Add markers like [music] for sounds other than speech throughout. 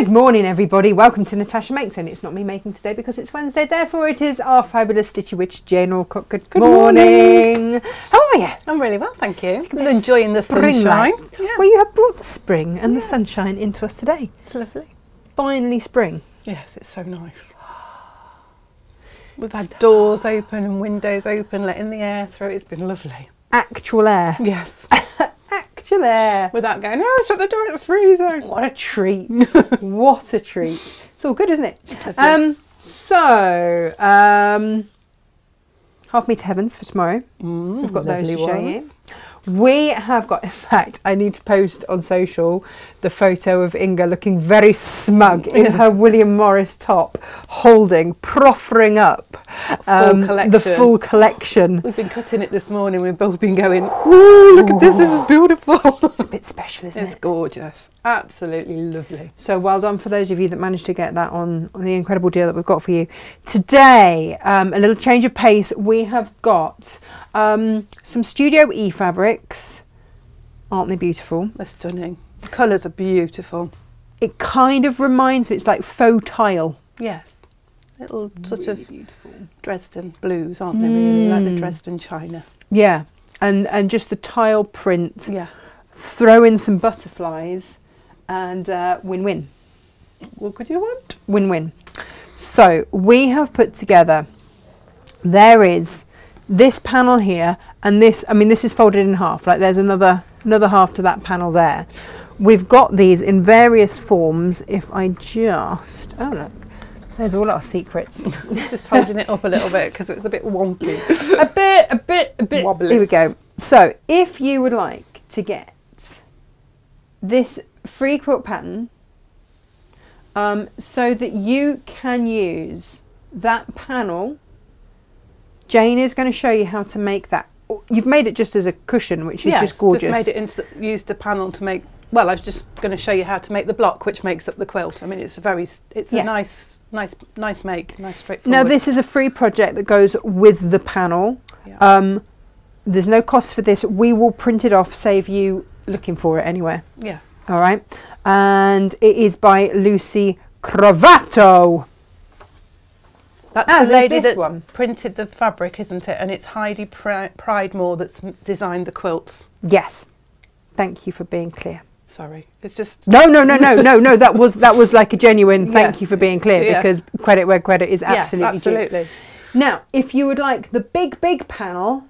Good morning, everybody. Welcome to Natasha Makes, and it's not me making today because it's Wednesday. Therefore, it is our fabulous Stitchy Witch, Jane Alcott. Good, Good morning. morning. How are you? I'm really well, thank you. I'm enjoying the sunshine. Yeah, Well, you have brought the spring and the sunshine into us today. it's lovely. Finally, spring. Yes, it's so nice. We've had doors open and windows open, letting the air through. It's been lovely. Actual air. Yes. [laughs] Air. Without going, oh, shut the door, it's freezing. What a treat. [laughs] what a treat. It's all good, isn't it? Um, so, um, half meter heavens for tomorrow. Mm, So I've got those to show you. We have got, [laughs] in fact, I need to post on social the photo of Inga looking very smug in her William Morris top, holding, proffering up um, the full collection. We've been cutting it this morning. We've both been going, ooh, look at this, this is beautiful. It's a bit special, isn't it's it? gorgeous. Absolutely lovely. So well done for those of you that managed to get that on, on the incredible deal that we've got for you. Today, um, a little change of pace. We have got um, some Studio E fabrics. Aren't they beautiful? They're stunning. The colours are beautiful. It kind of reminds me, it's like faux tile. Yes. Little sort of Dresden blues, aren't they really? Like the Mm. Dresden china. Yeah. And, and just the tile print. Yeah. Throw in some butterflies and uh, win win. What could you want? win win. So we have put together, there is this panel here, and this, I mean, this is folded in half, like there's another, another half to that panel there. We've got these in various forms. If I just, oh look, there's all our secrets. [laughs] Just holding it up a little bit [laughs] because it's a bit wonky. a bit, a bit, a bit. Wobbly. Here we go. So if you would like to get this free quilt pattern um, so that you can use that panel, Jane is going to show you how to make that. You've made it just as a cushion, which is yes, just gorgeous. Just made it into used the panel to make. Well, I was just going to show you how to make the block, which makes up the quilt. I mean, it's a very, it's Yeah. a nice, nice, nice make, nice now straightforward. this is a free project that goes with the panel. Yeah. Um, there's no cost for this. We will print it off, save you looking for it anywhere. yeah, All right. And it is by Lucie Crovatto. that's As the lady that one. printed the fabric, isn't it? And it's Heidi Pri- Pridemore that's designed the quilts. Yes. Thank you for being clear. Sorry, it's just No, no, no, no, no, no. That was that was like a genuine [laughs] thank Yeah. you for being clear Yeah. because credit where credit is absolutely yes, due. absolutely. Now, if you would like the big, big panel,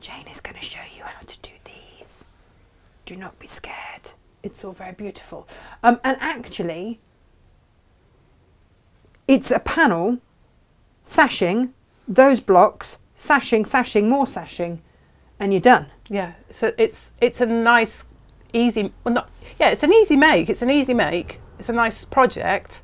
Jane is going to show you how to do these. Do not be scared. It's all very beautiful. Um, and actually, it's a panel, sashing, those blocks, sashing, sashing, more sashing, and you're done. Yeah, so it's it's a nice, easy. Well, not yeah, it's an easy make. It's an easy make. It's a nice project.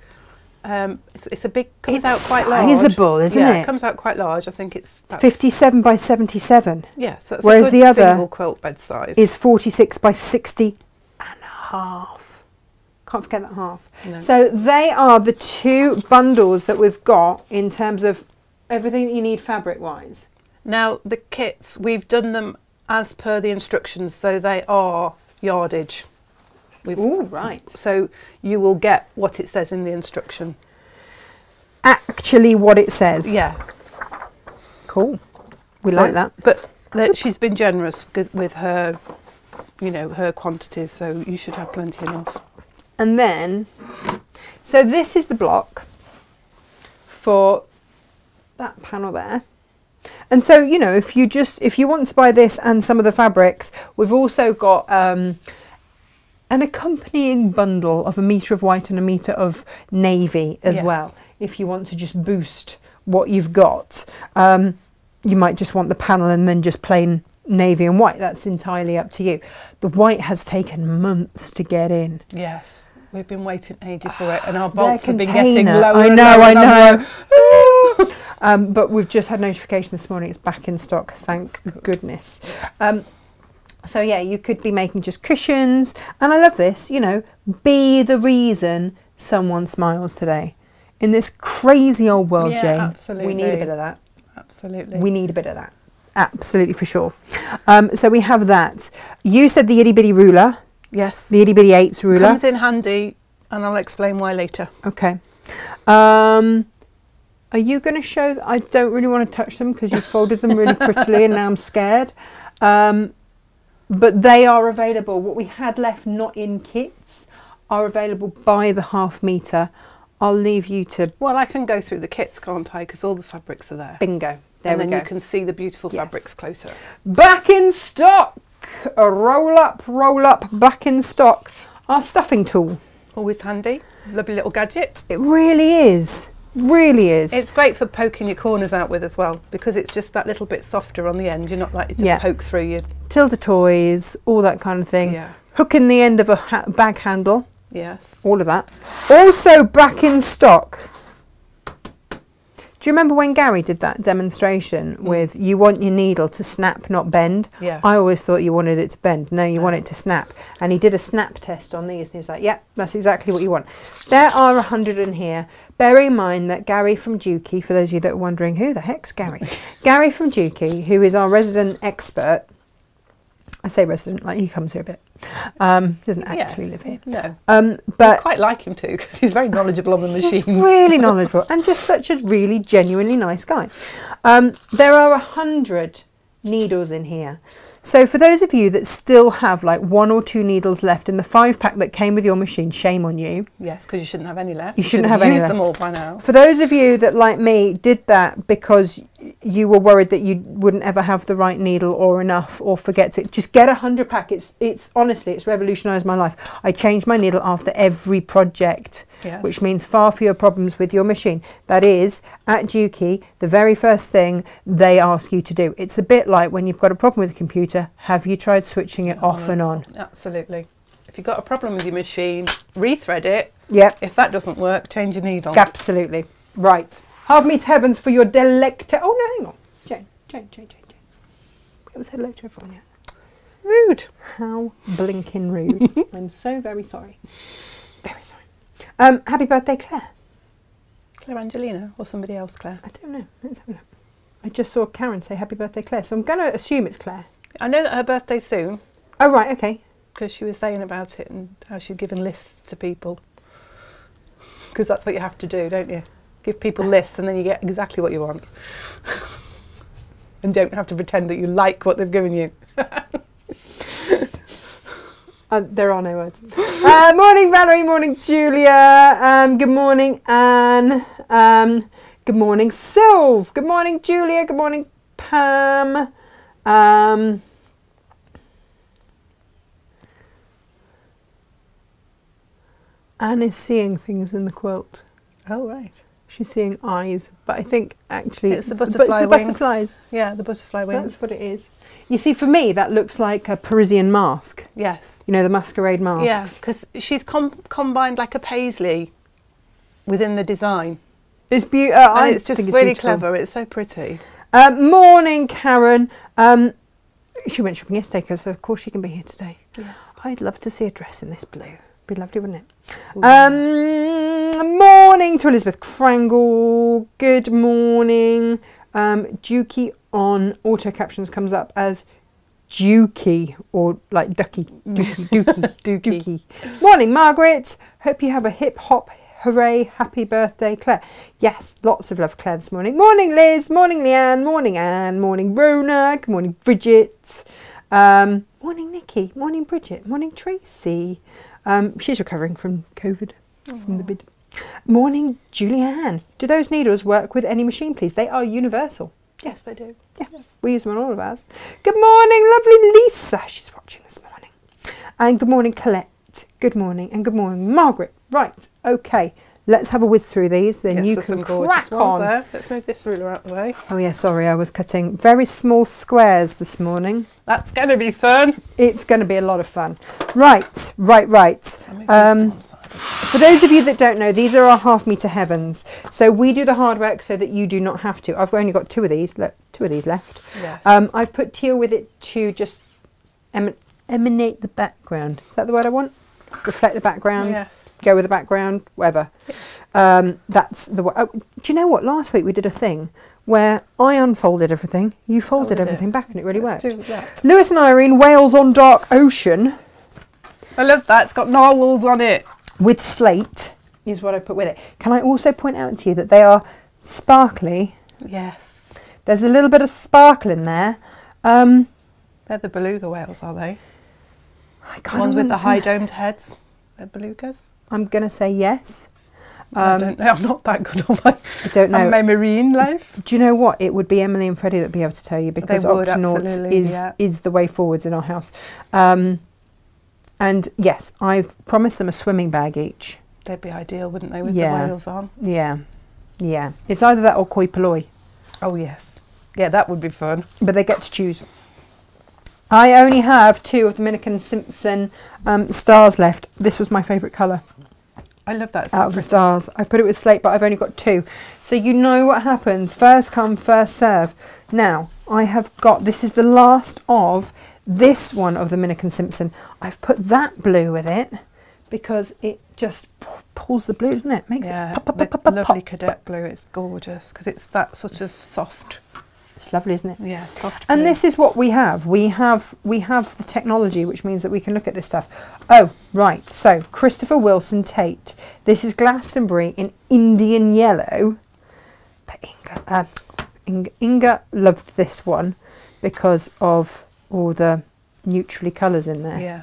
Um, it's, it's a big comes It's out quite large. sizable, isn't yeah, it? comes out quite large. I think it's that's, 57 by 77 Yeah, so that's Whereas the other single quilt bed size. is 46 by 60 and a half. Can't forget that half. No. So they are the two bundles that we've got in terms of everything that you need fabric wise. now the kits we've done them as per the instructions, so they are yardage. We've, Ooh, right. So you will get what it says in the instruction. Actually, what it says. Yeah, Cool. We So- like that. But that she's been generous with, with her, you know, her quantities, so you should have plenty enough. And then, so this is the block for that panel there. And so, you know, if you just, if you want to buy this and some of the fabrics, we've also got um, an accompanying bundle of a metre of white and a metre of navy as Yes. well. If you want to just boost what you've got, um, you might just want the panel and then just plain navy and white. That's entirely up to you. The white has taken months to get in. Yes, we've been waiting ages for it, and our bolts have been getting lower. I and know, lower, I know. Um, but we've just had notification this morning it's back in stock. Thank goodness. Um, so yeah, you could be making just cushions, and I love this. You know, be the reason someone smiles today in this crazy old world, Yeah, Jane. We need a bit of that. Absolutely. We need a bit of that. Absolutely for sure. Um, so we have that. You said the itty bitty ruler, yes. the itty bitty eights ruler. comes in handy and I'll explain why later. Okay. Um, are you going to show? I don't really want to touch them because you folded them really prettily, and now I'm scared. Um, but they are available. What we had left, not in kits, are available by the half meter. I'll leave you to Well, I can go through the kits, can't I? Because all the fabrics are there. bingo. There and then go. you can see the beautiful Yes. fabrics closer. Back in stock. A roll up, roll up. Back in stock. Our stuffing tool. Always handy. Lovely little gadget. It really is. Really is. It's great for poking your corners out with as well because it's just that little bit softer on the end. You're not likely to Yeah. poke through you. Tilda toys, all that kind of thing. Yeah. Hooking the end of a ha- bag handle. Yes. all of that. Also back in stock. Do you remember when Gary did that demonstration hmm. with you want your needle to snap, not bend? Yeah. I always thought you wanted it to bend. No, you want it to snap. And he did a snap test on these and he's like, yep, that's exactly what you want. There are a hundred in here. Bear in mind that Gary from Dukey, for those of you that are wondering, who the heck's Gary? [laughs] Gary from Dukey, who is our resident expert. I say resident, like he comes here a bit. Um, doesn't actually Yes. live here. No. Um, I quite like him too because he's very knowledgeable on the machines. He's really [laughs] knowledgeable and just such a really genuinely nice guy. Um, there are a hundred needles in here. So for those of you that still have like one or two needles left in the five pack that came with your machine, shame on you. Yes, because you shouldn't have any left. You shouldn't should have any used left. them all by now. For those of you that, like me, did that because you were worried that you wouldn't ever have the right needle or enough or forget it, just get a hundred pack. It's, it's honestly, it's revolutionised my life. I change my needle after every project. Yes. which means far fewer problems with your machine. That is, at Dukey, the very first thing they ask you to do. It's a bit like when you've got a problem with a computer, have you tried switching it off and on? Mm, absolutely. If you've got a problem with your machine, rethread it. Yep, If that doesn't work, change your needle. absolutely. Right. Half meet heavens for your delecta. Oh, no, hang on. Jane, Jane, Jane, Jane, Jane. We haven't said hello to everyone yet. Rude. How blinking rude. [laughs] I'm so very sorry. Very sorry. Um, happy birthday, Claire. Claire Angelina or somebody else, Claire. I don't know. Let's have a look. I just saw Karen say happy birthday, Claire. So I'm going to assume it's Claire. I know that her birthday's soon Oh, right, okay. because she was saying about it and how she'd given lists to people. Because that's what you have to do, don't you? Give people lists and then you get exactly what you want. [laughs] and don't have to pretend that you like what they've given you. [laughs] Uh, there are no words. uh, morning, Valerie. Morning, Julia. Um, good morning, Anne. Um, good morning, Sylv. Good morning, Julia. Good morning, Pam. Um, Anne is seeing things in the quilt. Oh, right. She's seeing eyes, but I think actually It's the but butterfly the wings. butterflies. Yeah, the butterfly wings. That's what it is. You see, for me, that looks like a Parisian mask. yes. You know, the masquerade mask. Yeah, because she's com- combined like a paisley within the design. It's beautiful. Uh, I it's just think really beautiful. clever. It's so pretty. Um, morning, Karen. Um, she went shopping yesterday, so of course she can be here today. I'd love to see a dress in this blue. Be lovely, wouldn't it? Um, morning to Elizabeth Krangle. Good morning. Um, Dukey on auto captions comes up as Dukey or like Ducky. Dukey, [laughs] Dukey, Dookie. Dukey. Morning, Margaret. Hope you have a hip hop hooray happy birthday, Claire. Yes, lots of love, Claire, this morning. Morning, Liz. Morning, Leanne. Morning, Anne. Morning, Rona. Good morning, Bridget. Um, morning, Nikki. Morning, Bridget. Morning, Tracy. Um, she's recovering from COVID, from the bid. Morning, Julianne. Do those needles work with any machine, please? They are universal. Yes, they do. Yes, we use them on all of ours. Good morning, lovely Lisa. She's watching this morning. And good morning, Colette. Good morning, and good morning, Margaret. Right, okay. Let's have a whiz through these, then Yes, you can crack on. there. Let's move this ruler out the way. Oh yeah, sorry, I was cutting very small squares this morning. That's going to be fun. It's going to be a lot of fun. Right, right, right. Um, these to one side. For those of you that don't know, these are our half meter heavens. So we do the hard work so that you do not have to. I've only got two of these. Look, two of these left. Yes. Um, I've put teal with it to just em- emanate the background. Is that the word I want? Reflect the background. yes. Go with the background. Whatever. Um, that's the. Oh, do you know what? Last week we did a thing where I unfolded everything, you folded did it? everything back, and it really Let's worked. do that. Lewis and Irene, Whales on Dark Ocean. I love that. It's got narwhals on it. with slate is what I put with it. Can I also point out to you that they are sparkly? Yes. There's a little bit of sparkle in there. Um, They're the beluga whales, are they? I The ones with the high domed heads. They're belugas. I'm going to say yes. I Um, don't know. I'm not that good on my, I don't know. my marine life. Do you know what? It would be Emily and Freddie that'd be able to tell you because would, Octonauts is yeah. is the way forwards in our house. Um, and yes, I've promised them a swimming bag each. They'd be ideal, wouldn't they, with Yeah. the whales on? Yeah, yeah. It's either that or koi poloi, Oh yes. Yeah, that would be fun. but they get to choose. I only have two of the Minick Simpson um, stars left. This was my favourite colour I love that. out of the stars. I put it with slate, but I've only got two. So you know what happens. First come, first serve. Now, I have got, this is the last of this one of the Minick Simpson. I've put that blue with it because it just pulls the blue, doesn't it? Makes Yeah, it pop, pop, pop, pop, lovely pop. cadet blue. It's gorgeous because it's that sort of soft. It's lovely, isn't it? Yeah, soft. And this is what we have. We have we have the technology, which means that we can look at this stuff. Oh, right. So Christopher Wilson Tate. This is Glastonbury in Indian yellow. But Inga, uh, Inga, Inga loved this one because of all the neutrally colours in there. Yeah.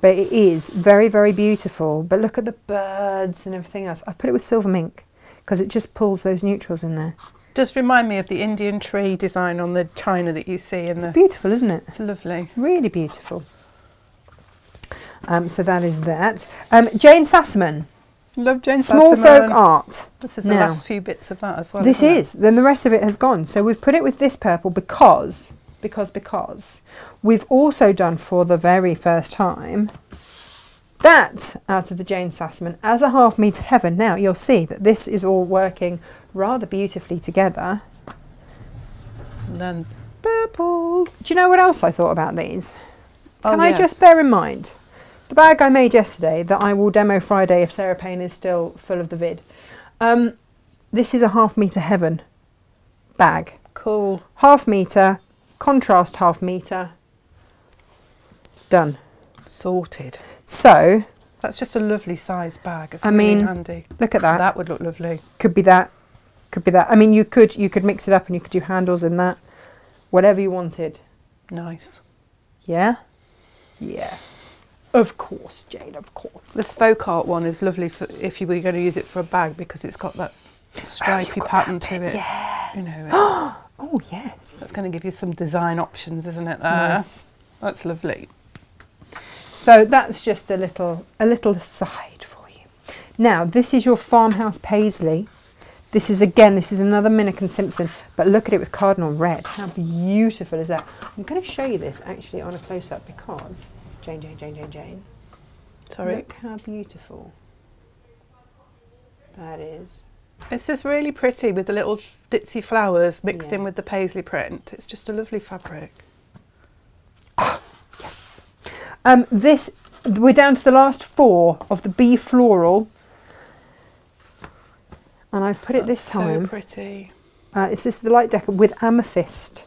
But it is very very beautiful. But look at the birds and everything else. I put it with silver mink because it just pulls those neutrals in there. Just remind me of the Indian tree design on the china that you see in It's the. beautiful, isn't it? It's lovely. Really beautiful. Um, so that is that. Um, Jane Sassaman, Love Jane Small Sassaman. Folk Art. This is the Now. last few bits of that as well. this isn't it? is. Then the rest of it has gone. So we've put it with this purple because, because, because we've also done for the very first time that out of the Jane Sassaman as a half meter heaven. Now you'll see that this is all working rather beautifully together. And then purple. Do you know what else I thought about these? Oh, Can I just bear in mind the bag I made yesterday that I will demo Friday if Sarah Payne is still full of the vid? Um, this is a half meter heaven bag. Cool. Half meter, contrast half meter. Done. Sorted. So That's just a lovely sized bag. It's I mean, handy. look at that. That would look lovely. Could be that. Could be that. I mean, you could you could mix it up and you could do handles in that. Whatever you wanted. Nice. Yeah. Yeah. Of course, Jane. Of course. This folk art one is lovely for if you were going to use it for a bag because it's got that oh, stripy got pattern that to it. Yeah. You know, [gasps] Oh yes. that's going to give you some design options, isn't it? There. Nice. That's lovely. So that's just a little a little aside for you. Now this is your farmhouse paisley. This is again this is another Minick and Simpson, but look at it with cardinal red. How beautiful is that? I'm going to show you this actually on a close up because Jane, Jane, Jane, Jane, Jane. Sorry. Look how beautiful that is. It's just really pretty with the little ditzy flowers mixed Yeah. in with the paisley print. It's just a lovely fabric. Yes. Um, this we're down to the last four of the B floral, and I've put it this That's time. So pretty. Uh, it's this the light decker with amethyst.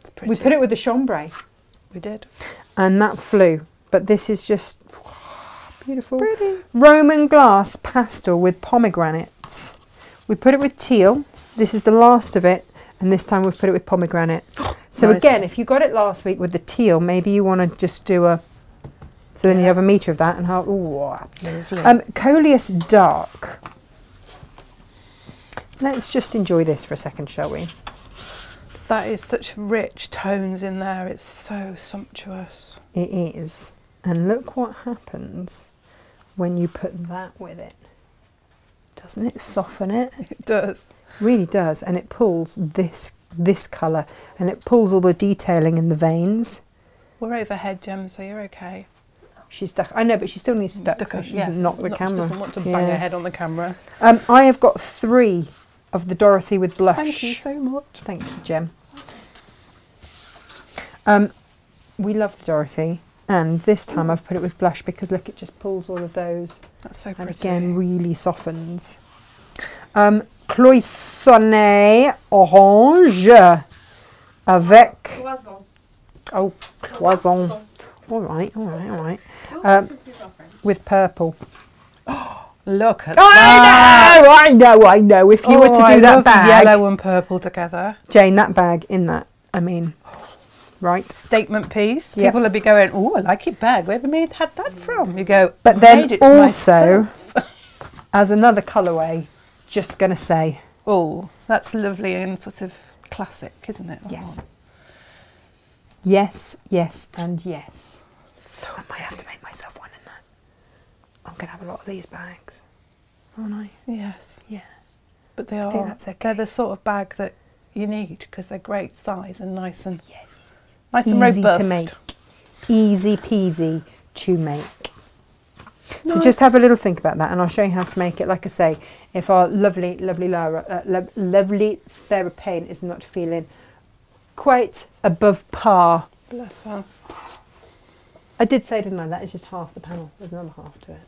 It's pretty. We put it with the chambray, We did. and that flew. But this is just [sighs] beautiful. Pretty. Roman glass pastel with pomegranates. We put it with teal. This is the last of it, and this time we've put it with pomegranate. [gasps] So Nice. again, if you got it last week with the teal, maybe you want to just do a. So then you have a metre of that and how. Ooh. Lovely. Um, Coleus Dark. Let's just enjoy this for a second, shall we? that is such rich tones in there. It's so sumptuous. It is. And look what happens when you put that with it. Doesn't it soften it? [laughs] It does. Really does. And it pulls this this colour and it pulls all the detailing in the veins. We're overhead, Gem, so you're okay. She's duck. I know, but she still needs to duck Duck so she yes, doesn't knock the not- camera. She doesn't want to bang Yeah. her head on the camera. Um, I have got three of the Dorothy with blush. Thank you so much. Thank you, Jem. Um, we love the Dorothy, and this time I've put it with blush because look, it just pulls all of those, That's so pretty. and pretty. again really softens. Um, Cloisonné orange avec Cloison. oh cloison. All right, all right, all right. Um, with purple. [gasps] [gasps] Look at I that. know, I know, I know. If you were to Oh, do I that bag, yellow and purple together. Jane, that bag in that, I mean, right? Statement piece. Yep. People will be going, "Oh, I like your bag. Where have you made had that from?" You go, But "I then made it also, myself." as another colourway, just gonna say oh, that's lovely and sort of classic, isn't it? yes, Oh, yes, yes, and yes. so I might have to make myself one in that. I'm gonna have a lot of these bags, aren't I? yes, Yeah. but they I are. think that's They're the sort of bag that you need because they're great size and nice and Yes. nice and Easy to robust. make. Easy peasy to make. So just have a little think about that, and I'll show you how to make it. Like I say, if our lovely, lovely Lara, uh, lo- lovely Sarah Payne is not feeling quite above par, Bless her. I did say, didn't I? That is just half the panel. There's another half to it.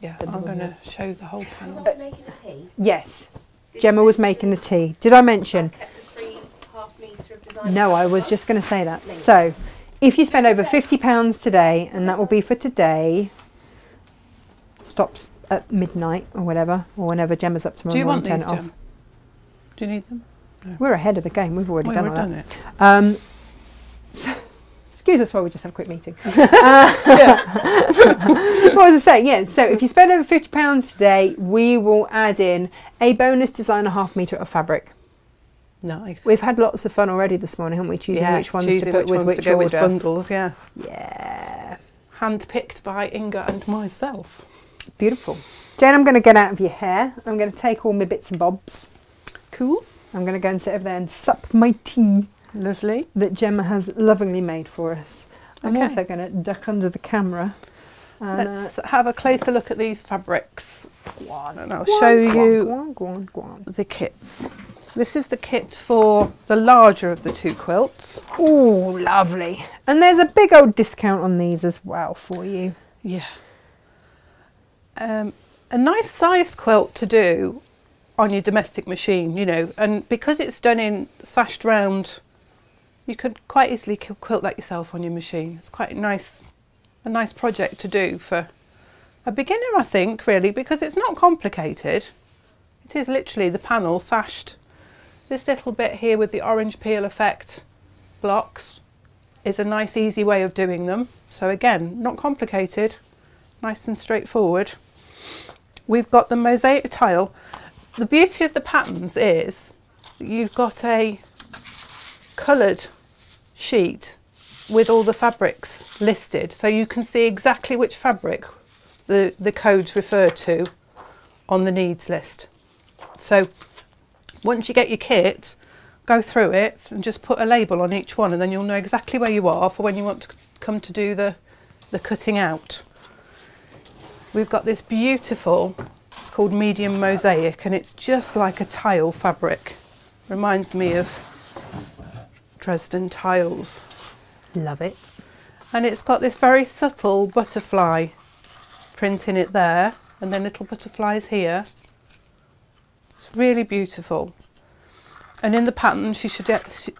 Yeah, I'm going to show the whole panel. I making the tea? Yes, Did Gemma was making the tea. Did I mention? I kept the free half metre of design. No, I was just going to say that. So, if you spend over fifty pounds today, and that will be for today, stops at midnight or whatever, or whenever Gemma's up tomorrow Do you want turn these, it off. Do you need them? We're ahead of the game. We've already We've done already all done it. Um, so- excuse us while we just have a quick meeting. [laughs] Uh, [laughs] what was I saying? Yeah. So if you spend over fifty pounds today, we will add in a bonus designer half meter of fabric. Nice. We've had lots of fun already this morning, haven't we? Choosing Yeah, which ones choosing to put which with which to go order. with bundles. Yeah, yeah. handpicked by Inga and myself. Beautiful. Jane, I'm going to get out of your hair. I'm going to take all my bits and bobs. Cool. I'm going to go and sit over there and sup my tea Lovely. that Gemma has lovingly made for us. I'm Okay. also going to duck under the camera. And, uh, Let's have a closer look at these fabrics, and I'll show you the kits. This is the kit for the larger of the two quilts. Oh, lovely. And there's a big old discount on these as well for you. Yeah. Um, a nice sized quilt to do on your domestic machine, you know, and because it's done in sashed round, you could quite easily quilt that yourself on your machine. It's quite a nice, a nice project to do for a beginner, I think, really, because it's not complicated. It is literally the panel sashed. This little bit here with the orange peel effect blocks is a nice easy way of doing them. So again, not complicated, nice and straightforward. We've got the mosaic tile. The beauty of the patterns is you've got a coloured sheet with all the fabrics listed. So you can see exactly which fabric the, the codes refer to on the needs list. So once you get your kit, go through it and just put a label on each one and then you'll know exactly where you are for when you want to come to do the, the cutting out. We've got this beautiful, it's called medium mosaic and it's just like a tile fabric. Reminds me of Dresden tiles. Love it. And it's got this very subtle butterfly print in it there and then little butterflies here. It's really beautiful. And in the pattern she suggests,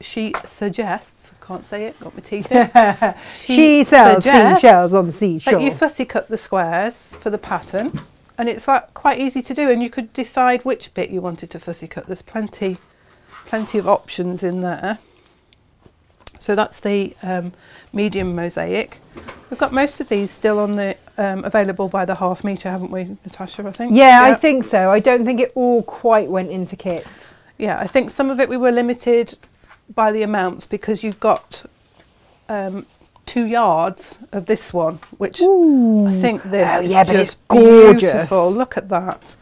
she suggests, I can't say it, got my teeth in. [laughs] She, sells suggests seashells on the seashore. that you fussy cut the squares for the pattern and it's like quite easy to do and you could decide which bit you wanted to fussy cut. There's plenty plenty of options in there. So that's the um, medium mosaic. We've got most of these still on the um, available by the half metre, haven't we, Natasha? I think. yeah, I think so. I don't think it all quite went into kits. Yeah, I think some of it we were limited by the amounts because you've got um, two yards of this one, which Ooh. I think this Oh, is yeah, it's just gorgeous. beautiful. Look at that.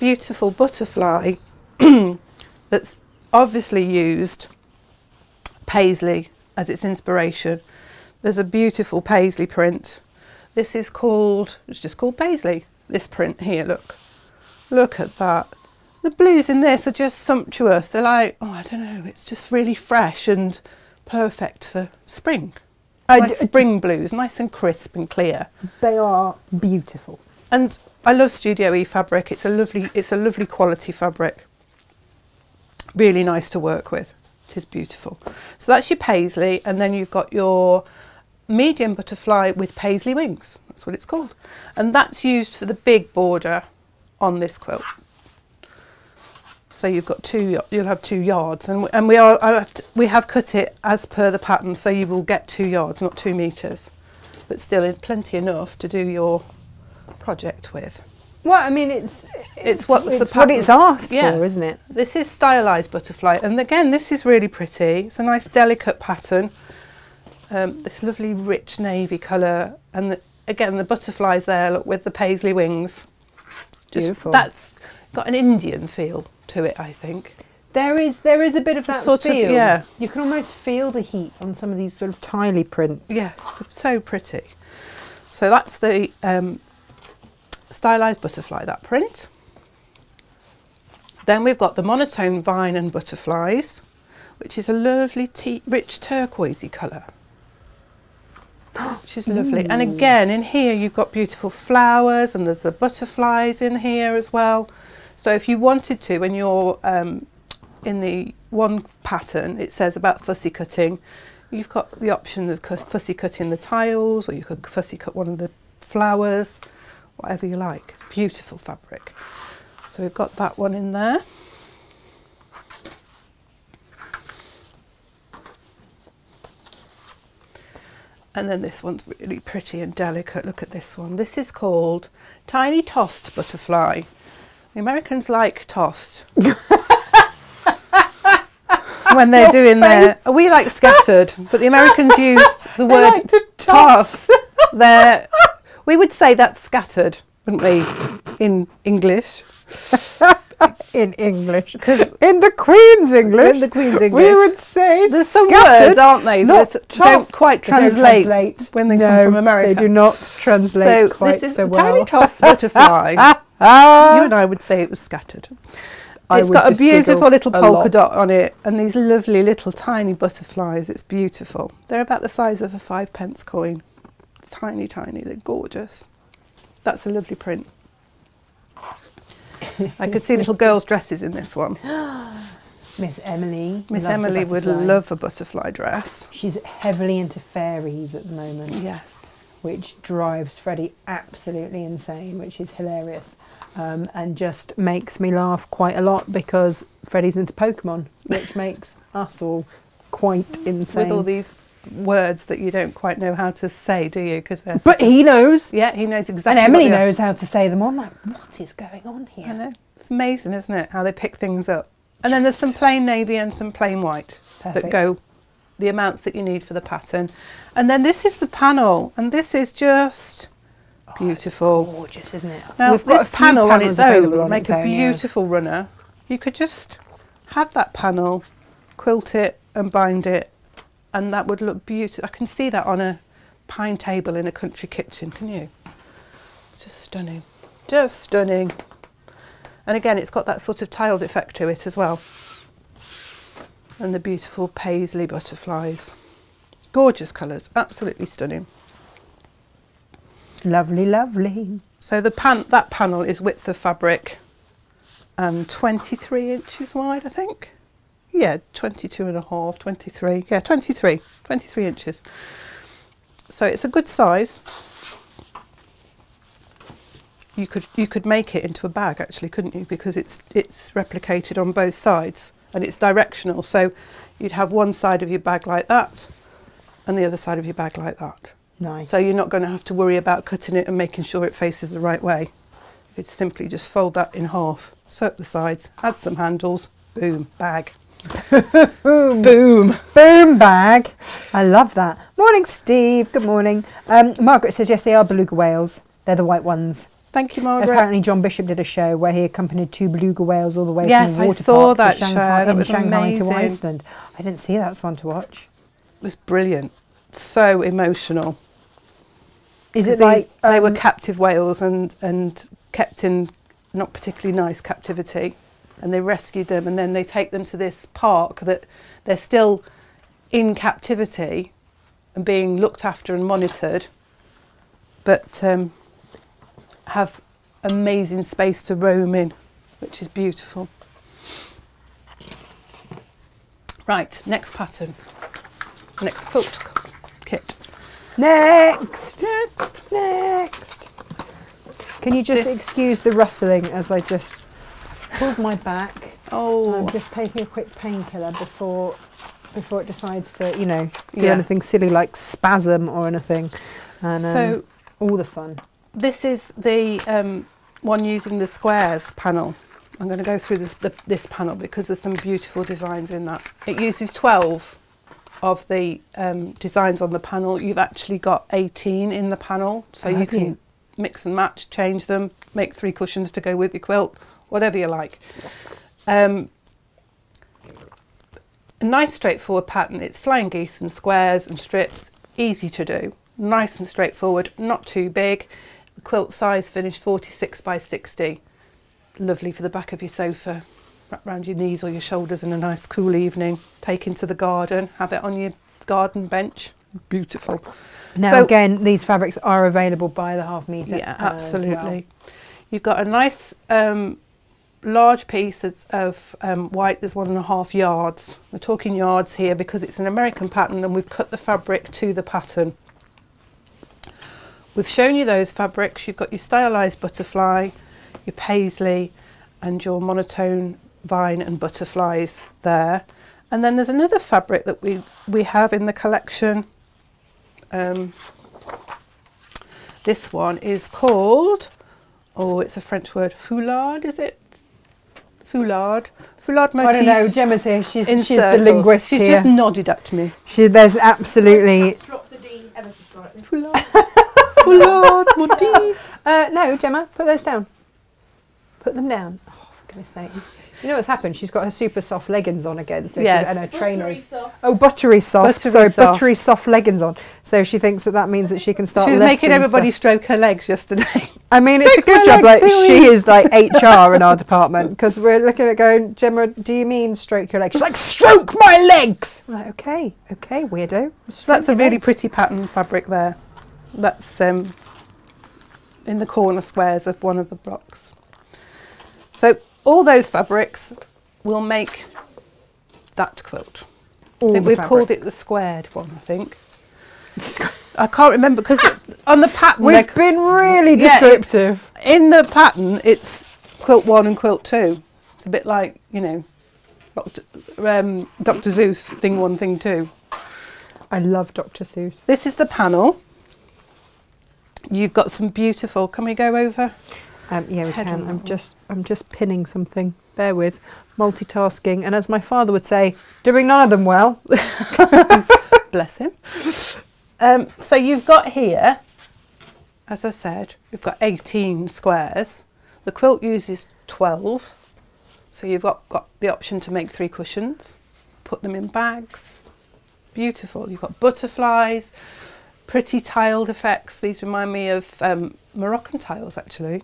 Beautiful butterfly [clears throat] that's obviously used paisley as its inspiration. There's a beautiful paisley print. This is called, it's just called paisley. This print here, look. Look at that. The blues in this are just sumptuous. They're like, oh, I don't know, it's just really fresh and perfect for spring. I Nice spring blues, nice and crisp and clear. They are beautiful. And I love Studio E fabric. It's a lovely, it's a lovely quality fabric. Really nice to work with. It is beautiful. So that's your paisley, and then you've got your medium butterfly with paisley wings. That's what it's called. And that's used for the big border on this quilt. So you've got two, you'll have two yards, and, and we are, have to, we have cut it as per the pattern, so you will get two yards, not two meters, but still plenty enough to do your project with. Well, I mean, it's It's what the it's what it's asked yeah. for, isn't it? This is stylized butterfly, and again, this is really pretty. It's a nice delicate pattern. Um, this lovely rich navy colour, and the, again, the butterflies there look with the paisley wings. Just Beautiful. that's got an Indian feel to it, I think. There is there is a bit of that Sort of, feel. yeah. You can almost feel the heat on some of these sort of tily prints. Yes, so pretty. So that's the um, stylized butterfly, that print. Then we've got the monotone vine and butterflies, which is a lovely tea, rich turquoisey colour. Which is lovely. And again, in here you've got beautiful flowers and there's the butterflies in here as well. So if you wanted to, when you're um, in the one pattern, it says about fussy cutting, you've got the option of fussy cutting the tiles or you could fussy cut one of the flowers, whatever you like. It's beautiful fabric. So we've got that one in there. And then this one's really pretty and delicate. Look at this one. This is called Tiny Tossed Butterfly. The Americans like tossed. [laughs] when they're Your doing their, face. we like scattered, but the Americans [laughs] used the word like to toss. They're, we would say that's scattered, wouldn't we, [laughs] in English? [laughs] in English. 'Cause- in the Queen's English, In the Queen's English, we would say There's some words, aren't they, that don't quite They don't translate, translate. when they no, come from America. They do not translate so quite this is so well. tiny tossed butterfly. [laughs] Ah, you and I would say it was scattered. I it's got a beautiful little polka dot on it and these lovely little tiny butterflies. It's beautiful. They're about the size of a five pence coin. Tiny, tiny. They're gorgeous. That's a lovely print. I could see little girls' dresses in this one. [gasps] Miss Emily. Miss Emily would love a butterfly dress. She's heavily into fairies at the moment, Yes. which drives Freddie absolutely insane, which is hilarious. Um, and just makes me laugh quite a lot because Freddie's into Pokemon, which [laughs] makes us all quite insane. With all these words that you don't quite know how to say, do you? Because they're. but he knows, yeah, he knows exactly. and. Emily knows how to say them. I'm like, what is going on here? I know. It's amazing, isn't it? How they pick things up. And then there's some plain navy and some plain white Perfect. that go the amounts that you need for the pattern. And then this is the panel, and this is just Oh, beautiful. gorgeous, isn't it? Now, We've this panel on its own would make a own, yeah. beautiful runner. You could just have that panel, quilt it and bind it, and that would look beautiful. I can see that on a pine table in a country kitchen, can you? Just stunning. Just stunning. And again, it's got that sort of tiled effect to it as well. And the beautiful paisley butterflies. Gorgeous colours, absolutely stunning. Lovely, lovely. So the pan that panel is width of fabric and 23 inches wide, I think. Yeah, 22 and a half, 23. Yeah, 23, 23 inches. So it's a good size. You could you could make it into a bag actually, couldn't you? Because it's it's replicated on both sides and it's directional. So you'd have one side of your bag like that and the other side of your bag like that. Nice. So you're not going to have to worry about cutting it and making sure it faces the right way. It's simply just fold that in half, sew up the sides, add some handles, boom, bag. Boom, Boom. boom bag. I love that. Morning, Steve. Good morning. Um, Margaret says yes, they are beluga whales. They're the white ones. Thank you, Margaret. Apparently, John Bishop did a show where he accompanied two beluga whales all the way Yes, from the water saw park to that Shanghai, show. That was Shanghai to. Iceland. I didn't see that. That's one to watch. It was brilliant. So emotional. Is it like they were um, captive whales and, and kept in not particularly nice captivity and they rescued them and then they take them to this park that they're still in captivity and being looked after and monitored but um, have amazing space to roam in which is beautiful right next pattern next quilt kit Next. Next. Next. Can you just excuse the rustling as I just pulled my back? Oh, I'm just taking a quick painkiller before before it decides to, you know, do Yeah. anything silly like spasm or anything. And um, so all the fun. this is the um, one using the squares panel. I'm going to go through this, the, this panel because there's some beautiful designs in that. It uses 12 of the um, designs on the panel. You've actually got 18 in the panel, so Oh, you can you? mix and match, change them, make three cushions to go with your quilt, whatever you like. Um, a nice straightforward pattern. It's flying geese and squares and strips, easy to do. Nice and straightforward, not too big. The quilt size finished 46 by 60. Lovely for the back of your sofa, wrap around your knees or your shoulders in a nice cool evening. Take into the garden, have it on your garden bench. Beautiful. Now So- again, these fabrics are available by the half meter. Yeah, as well. absolutely. You've got a nice um, large piece of, um, white. There's one and a half yards. We're talking yards here because it's an American pattern and we've cut the fabric to the pattern. We've shown you those fabrics. You've got your stylised butterfly, your paisley and your monotone vine and butterflies there. And then there's another fabric that we, we have in the collection. Um, this one is called, oh, it's a French word, foulard, is it? Foulard. Foulard motif. I don't know. Gemma's here. She's, in she's the linguist She's here. just nodded at me. She, there's absolutely. Perhaps drop the D ever so slightly. Foulard. Foulard motif. [laughs] Uh, no, Gemma, put those down. Put them down. Oh, for goodness sake. You know what's happened? She's got her super soft leggings on again. So she- Yes. and her Buttery trainers. soft. Oh, buttery soft. Buttery Sorry, soft. buttery soft leggings on. So she thinks that that means that she can start. She was making everybody stuff. stroke her legs yesterday. I mean, it's a good job. leg, Like she is like HR in our department because we're looking at going. Gemma, do you mean stroke your legs? She's like, stroke my legs. I'm like, okay, okay, weirdo. So that's a really legs. pretty pattern fabric there. That's um, in the corner squares of one of the blocks. So all those fabrics will make that quilt. All we've fabric. called it the squared one, I think. I can't remember because on the pattern, We've been really Yeah, descriptive. in the pattern, it's quilt one and quilt two. It's a bit like, you know, Dr. Um, Dr. Seuss, thing one, thing two. I love Dr. Seuss. This is the panel. You've got some beautiful. Can we go over? Um, yeah, we Head can. I'm just, I'm just pinning something. Bear with, multitasking, and as my father would say, doing none of them well. [laughs] Bless him. Um, so you've got here, as I said, we've got 18 squares. The quilt uses 12. So you've got, got the option to make three cushions, put them in bags. Beautiful. You've got butterflies, pretty tiled effects. These remind me of um, Moroccan tiles, actually.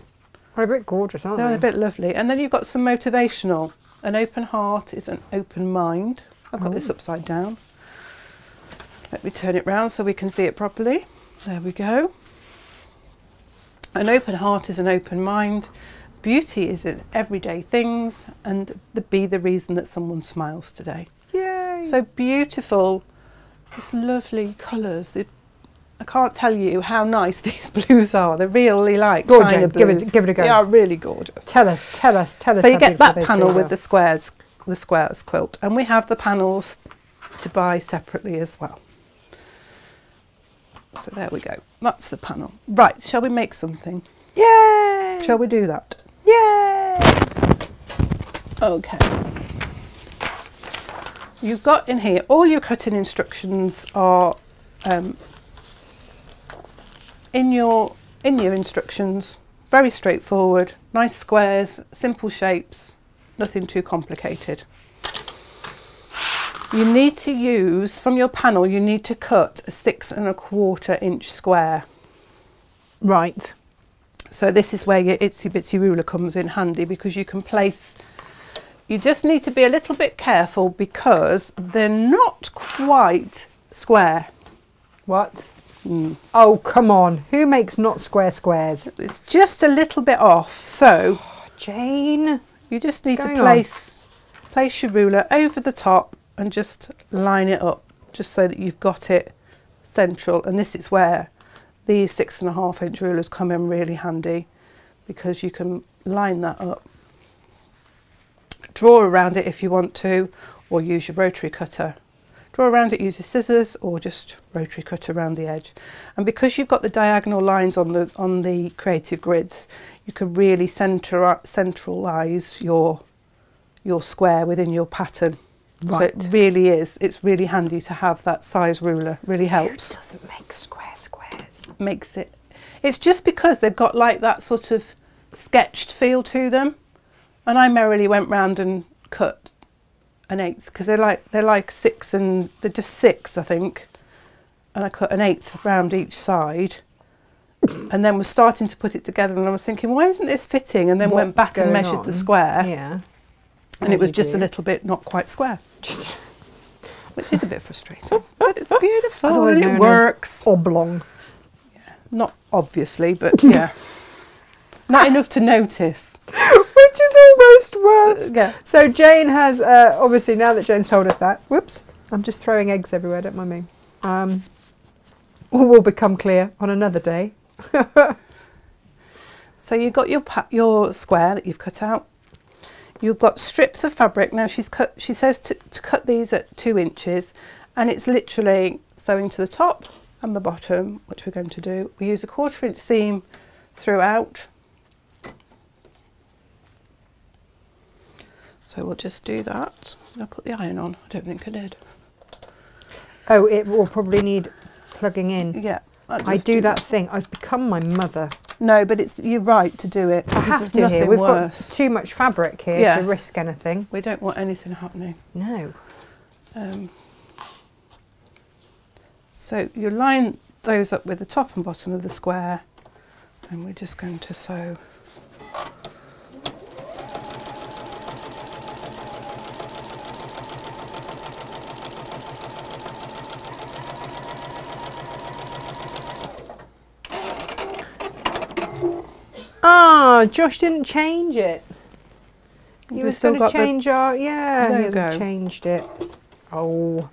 They're a bit gorgeous, aren't They're they? a bit lovely. And then you've got some motivational. An open heart is an open mind. I've got this Oh. upside down. Let me turn it round so we can see it properly. There we go. An open heart is an open mind. Beauty is in everyday things and the, be the reason that someone smiles today. Yay! So beautiful. It's lovely colours. The- I can't tell you how nice [laughs] these blues are. They're really like Gorgeous. China Give it- give it a go. They are really gorgeous. tell us, tell us, tell us. So you get that panel with the squares, the squares quilt, and we have the panels to buy separately as well. So there we go. That's the panel. Right, shall we make something? Yay! Shall we do that? Yay! Okay. You've got in here all your cutting instructions are um, in your in your instructions. Very straightforward, nice squares, simple shapes, nothing too complicated. You need to use from your panel. You need to cut a six and a quarter inch square. Right. So this is where your itsy bitsy ruler comes in handy because you can place. You just need to be a little bit careful because they're not quite square. What? Mm. Oh, come on. Who makes not square squares? It's just a little bit off. So Jane. you just need to on? place place your ruler over the top and just line it up just so that you've got it central, and this is where these six and a half inch rulers come in really handy because you can line that up, draw around it if you want to, or use your rotary cutter. Draw around it, use your scissors, or just rotary cut around the edge. And because you've got the diagonal lines on the on the creative grids, you can really center, centralize your your square within your pattern. Right. So it really is. It's really handy to have that size ruler. Really helps. doesn't make square squares. Makes it. It's just because they've got like that sort of sketched feel to them, and I merrily went round and cut an eighth because they're like they're like six and they're just six I think, and I cut an eighth round each side. [coughs] And then was starting to put it together, and I was thinking, why isn't this fitting? And then went back and measured on? the square, Yeah. and it was just a little bit not quite square, [laughs] [laughs] which is a bit frustrating. [laughs] but it's beautiful Otherwise it works. oblong. Yeah. Not obviously, but yeah, not enough to notice. Which is almost worse. Yeah. So Jane has uh, obviously now that Jane's told us that. Whoops! I'm just throwing eggs everywhere. Don't mind me. Um, all will become clear on another day. [laughs] So you've got your pa- your square that you've cut out. You've got strips of fabric. Now she's cut. She says to, to cut these at two inches, and it's literally sewing to the top and the bottom, which we're going to do. We use a quarter inch seam throughout. So we'll just do that. I'll put the iron on. I don't think I did. Oh, it will probably need plugging in. Yeah. I just do that thing. I've become my mother. No, but it's you're right to do it. I have to here. We've worse. got too much fabric here Yes. to risk anything. We don't want anything happening. No. Um, so you line those up with the top and bottom of the square and we're just going to sew Ah, Josh didn't change it. He We've was still going to the change our yeah. He changed it. Oh.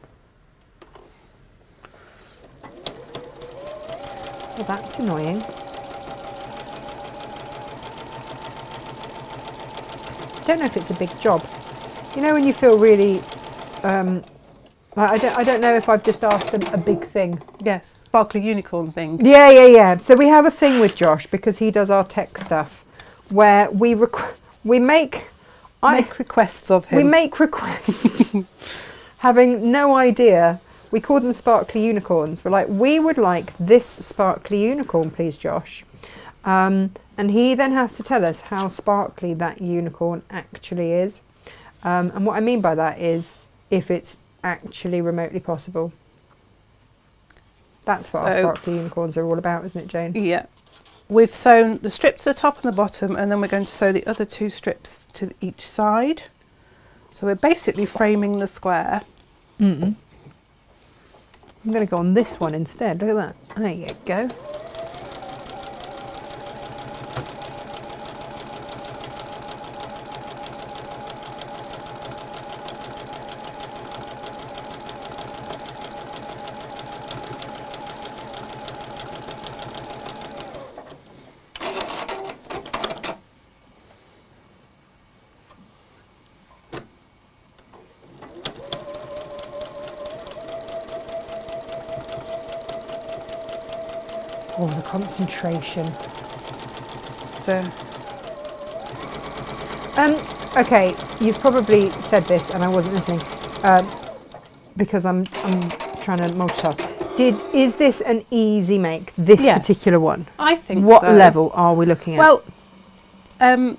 Well, that's annoying. Don't know if it's a big job. You know when you feel really. Um, I I don't. I don't know if I've just asked a, a big thing. yes sparkly unicorn thing Yeah, yeah, yeah. So we have a thing with Josh because he does our tech stuff, where we requ- we make I make requests of him we make requests, [laughs] having no idea. We call them sparkly unicorns. We're like, we would like this sparkly unicorn, please, Josh. Um, and he then has to tell us how sparkly that unicorn actually is. Um, and what I mean by that is if it's actually remotely possible. That's what our sparkly unicorns are all about, isn't it, Jane? yeah we've sewn the strips at the top and the bottom and then we're going to sew the other two strips to each side so we're basically framing the square Mm-mm. I'm going to go on this one instead. Look at that. There you go. Oh, the concentration. so Um, okay, you've probably said this and I wasn't listening um, because I'm, I'm trying to multitask. Did is this an easy make? This Yes. particular one. I think What so. level are we looking at? Well, um,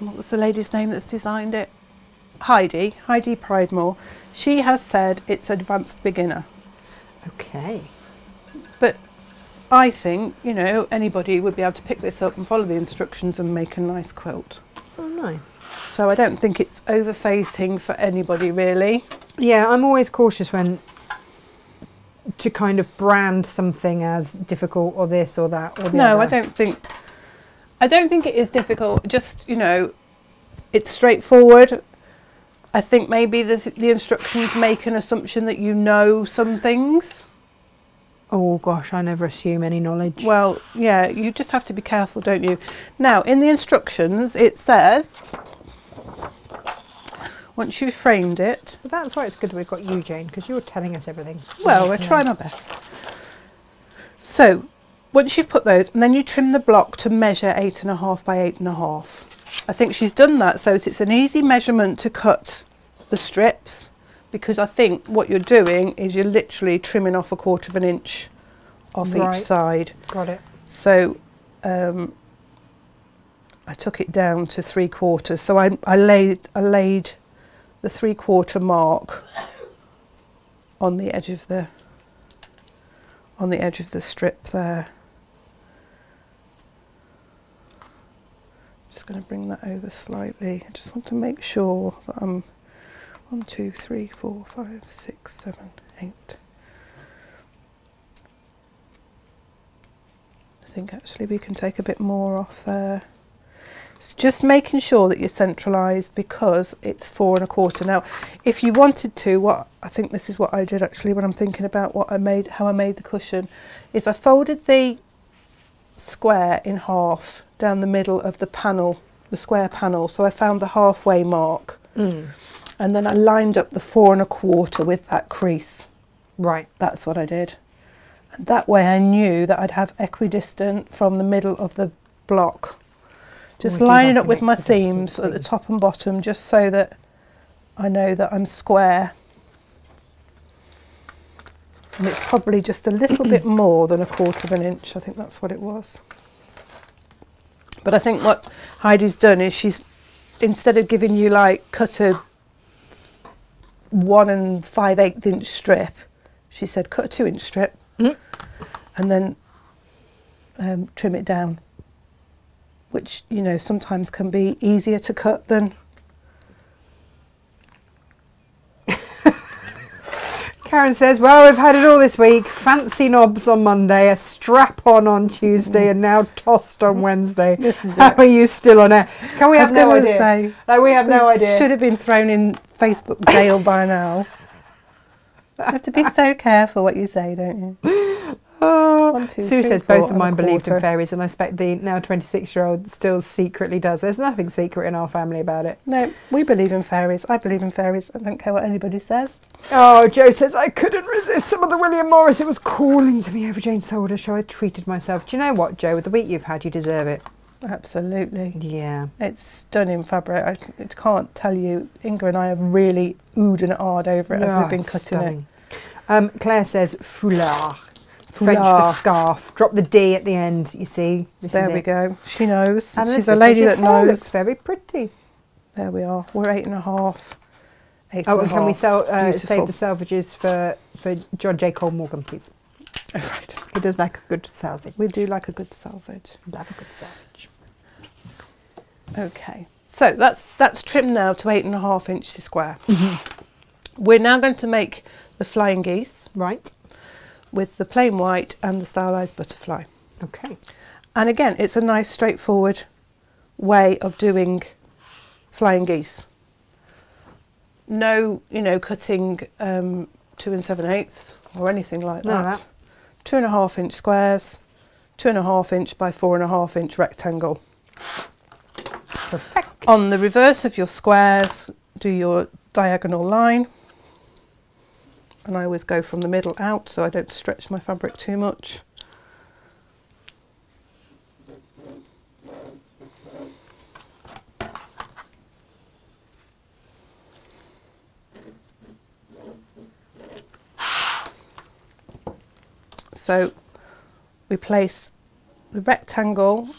what was the lady's name that's designed it? Heidi, Heidi Pridemore. She has said it's advanced beginner, okay. I think you know anybody would be able to pick this up and follow the instructions and make a nice quilt. Oh, nice. So I don't think it's over-facing for anybody really. Yeah, I'm always cautious when to kind of brand something as difficult or this or that or No, I don't think. I don't think it is difficult. Just you know, it's straightforward. I think maybe the, the instructions make an assumption that you know some things. Oh gosh, I never assume any knowledge. Well, yeah, you just have to be careful, don't you? Now, in the instructions, it says once you've framed it, But that's why it's good that we've got you, Jane, because you're telling us everything. well, we're Yeah. trying our best. So, once you've put those, and then you trim the block to measure eight and a half by eight and a half. I think she's done that so that it's an easy measurement to cut the strips because I think what you're doing is you're literally trimming off a quarter of an inch off Right. each side. Got it. So um, I took it down to three quarters. So I, I laid I laid the three quarter mark on the edge of the on the edge of the strip there. I'm just going to bring that over slightly. I just want to make sure that I'm one, two, three, four, five, six, seven, eight. I think actually we can take a bit more off there. It's just making sure that you're centralised because it's four and a quarter. Now, if you wanted to, what I think this is what I did actually when I'm thinking about what I made, how I made the cushion, is I folded the square in half down the middle of the panel, the square panel. So I found the halfway mark, Mm. And then I lined up the four and a quarter with that crease. Right. That's what I did. And that way I knew that I'd have equidistant from the middle of the block. Just do lining like up with my seams at the top and bottom just so that I know that I'm square. And it's probably just a little bit [clears throat] more than a quarter of an inch. I think that's what it was. But I think what Heidi's done is she's, instead of giving you like cut a one and five eighth inch strip, she said cut a two inch strip Mhm. and then um, trim it down, which you know sometimes can be easier to cut than. Karen says, "Well, we've had it all this week. Fancy knobs on Monday, a strap on on Tuesday, and now tossed on Wednesday. This is How it. are you still on air? Can we I have was no idea? say, like we have no idea. Should have been thrown in Facebook jail by now. You have to be so careful what you say, don't you? [laughs] Oh. One, two, Sue three, says both of mine believed in fairies, and I expect the now 26 year old still secretly does. There's nothing secret in our family about it. No, we believe in fairies. I believe in fairies. I don't care what anybody says. Oh, Joe says I couldn't resist some of the William Morris. It was calling to me over Jane Solder show. I treated myself. Do you know what, Joe? With the week you've had, you deserve it. Absolutely. Yeah. It's stunning fabric. I can't tell you. Inga and I have really oohed and ahed over it as we've been it's cutting it. Um, Claire says foulard. French for scarf. Drop the D at the end. You see. This There we it. go. She knows. And She's a lady that "Your hair knows. Looks very pretty. There we are. We're eight and a half. Eight Oh, and and can we sell, uh, save the salvages for for John J. Cole Morgan, please? Oh, [laughs] right. He does like a good salvage. We do like a good salvage. Love a good salvage. Okay. So that's that's trimmed now to eight and a half inches square. Mm-hmm. We're now going to make the flying geese Right. With the plain white and the stylized butterfly. Okay. And again, it's a nice straightforward way of doing flying geese. No, you know, cutting um, two and seven eighths or anything like that. that. Two and a half inch squares, two and a half inch by four and a half inch rectangle. Perfect. On the reverse of your squares, do your diagonal line. And I always go from the middle out so I don't stretch my fabric too much. So we place the rectangle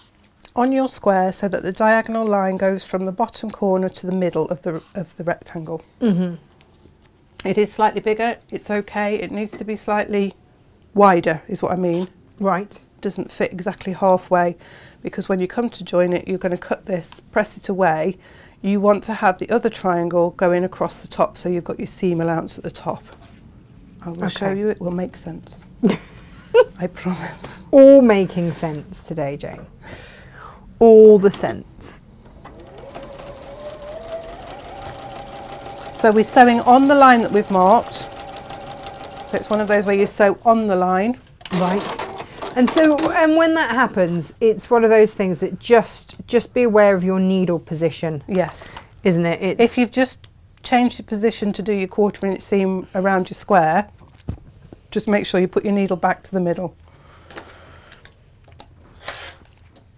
on your square so that the diagonal line goes from the bottom corner to the middle of the of the rectangle. Mm-hmm. It is slightly bigger, it's okay. It needs to be slightly wider is what I mean. Right. Doesn't fit exactly halfway because when you come to join it you're going to cut this, press it away. You want to have the other triangle going across the top so you've got your seam allowance at the top. I will show you it will make sense. [laughs] I promise. All making sense today, Jane. All the sense. So we're sewing on the line that we've marked. So it's one of those where you sew on the line. Right. And so, and when that happens, it's one of those things that just just be aware of your needle position, Yes. isn't it? It's, If you've just changed your position to do your quarter inch seam around your square, just make sure you put your needle back to the middle.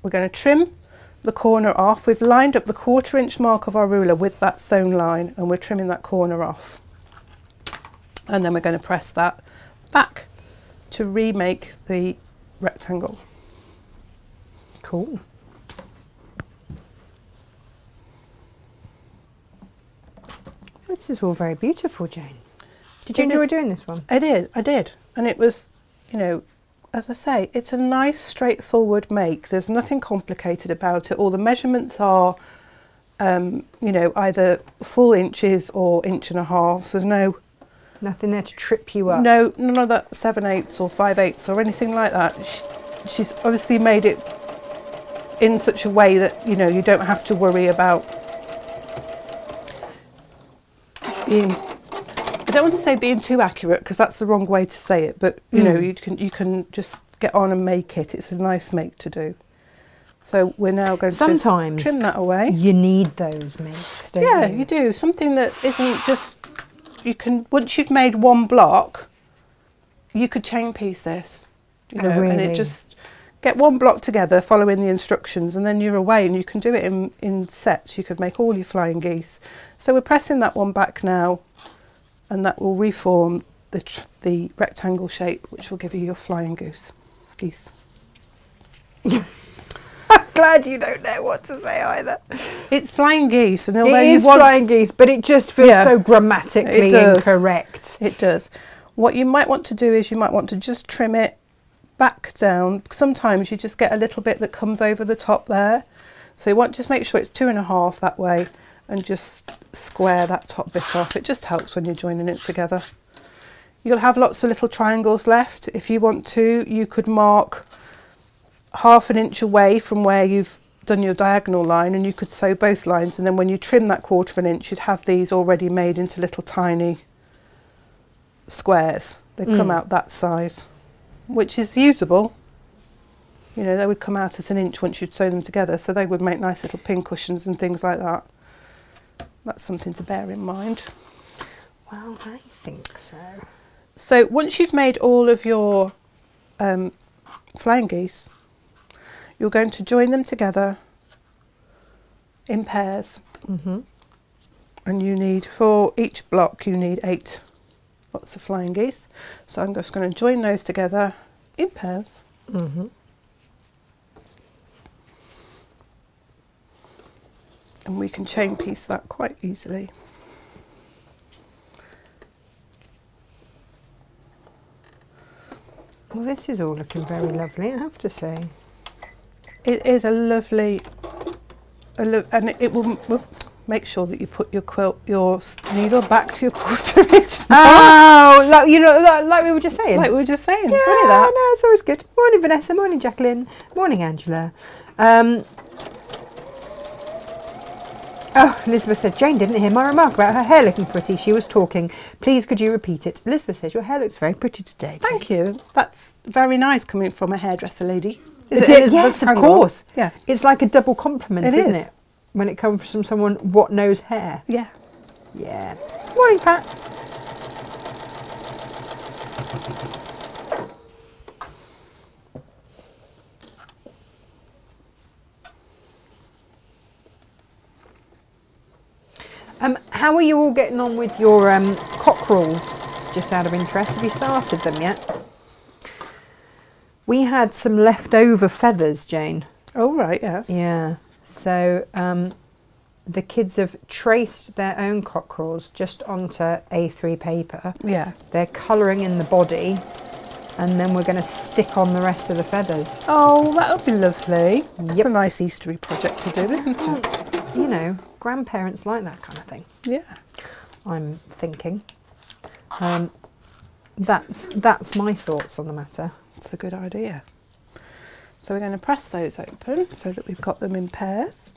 We're going to trim the corner off. We've lined up the quarter inch mark of our ruler with that sewn line and we're trimming that corner off. And then we're going to press that back to remake the rectangle. cool. This is all very beautiful, Jane. Did you It enjoy doing this one? I did, I did. And it was, you know, as I say, it's a nice straightforward make. There's nothing complicated about it. All the measurements are, um, you know, either full inches or inch and a half. So there's no, Nothing there to trip you up. no, none of that seven eighths or five eighths or anything like that. She, she's obviously made it in such a way that, you know, you don't have to worry about being don't want to say being too accurate because that's the wrong way to say it, but you know, Mm. you can you can just get on and make it. It's a nice make to do. So we're now going Sometimes to trim that away. you need those makes, don't Yeah, you? you do something that isn't just you can once you've made one block, you could chain piece this, you Oh, know, and it just get one block together following the instructions, and then you're away, and you can do it in in sets. You could make all your flying geese. So we're pressing that one back now, and that will reform the tr- the rectangle shape, which will give you your flying goose geese. I'm glad you don't know what to say either. It's flying geese, and although It you is want flying geese, but it just feels Yeah. so grammatically It incorrect. It does. What you might want to do is you might want to just trim it back down. Sometimes you just get a little bit that comes over the top there. So you want just make sure it's two and a half that way and just square that top bit off. It just helps when you're joining it together. You'll have lots of little triangles left. If you want to, you could mark half an inch away from where you've done your diagonal line and you could sew both lines and then when you trim that quarter of an inch you'd have these already made into little tiny squares. They come Mm. out that size, which is usable. You know, they would come out at an inch once you'd sew them together, so they would make nice little pin cushions and things like that. That's something to bear in mind. Well, I think so. So once you've made all of your um, flying geese, you're going to join them together in pairs, Mm-hmm. and you need for each block you need eight lots of flying geese. So I'm just going to join those together in pairs. Mm-hmm. And we can chain piece that quite easily. Well, this is all looking very lovely, I have to say. It is a lovely, a lo- and it, it will will make sure that you put your quilt, your needle back to your [laughs] quarter inch. Oh, like you know, like, like we were just saying. like we were just saying. yeah, Funny that. no, it's always good. Morning, Vanessa. Morning, Jacqueline. Morning, Angela. Um, oh, Elizabeth said Jane didn't hear my remark about her hair looking pretty. She was talking. Please, could you repeat it? Elizabeth says your hair looks very pretty today. Thank you. That's very nice coming from a hairdresser lady. Is Is it it? Yes, of Tangle? course. Yes. It's like a double compliment, It isn't is. it? When it comes from someone what knows hair. Yeah. Yeah. Morning, Pat. Um, how are you all getting on with your um, cockerels? Just out of interest, have you started them yet? We had some leftover feathers, Jane. Oh right. Yes. Yeah. So um, the kids have traced their own cockerels just onto A3 paper. Yeah. They're colouring in the body, and then we're going to stick on the rest of the feathers. Oh, that would be lovely. Yep. a nice Eastery project to do, isn't it? You know, grandparents like that kind of thing. Yeah. I'm thinking. Um, that's that's my thoughts on the matter. It's a good idea. So we're going to press those open so that we've got them in pairs.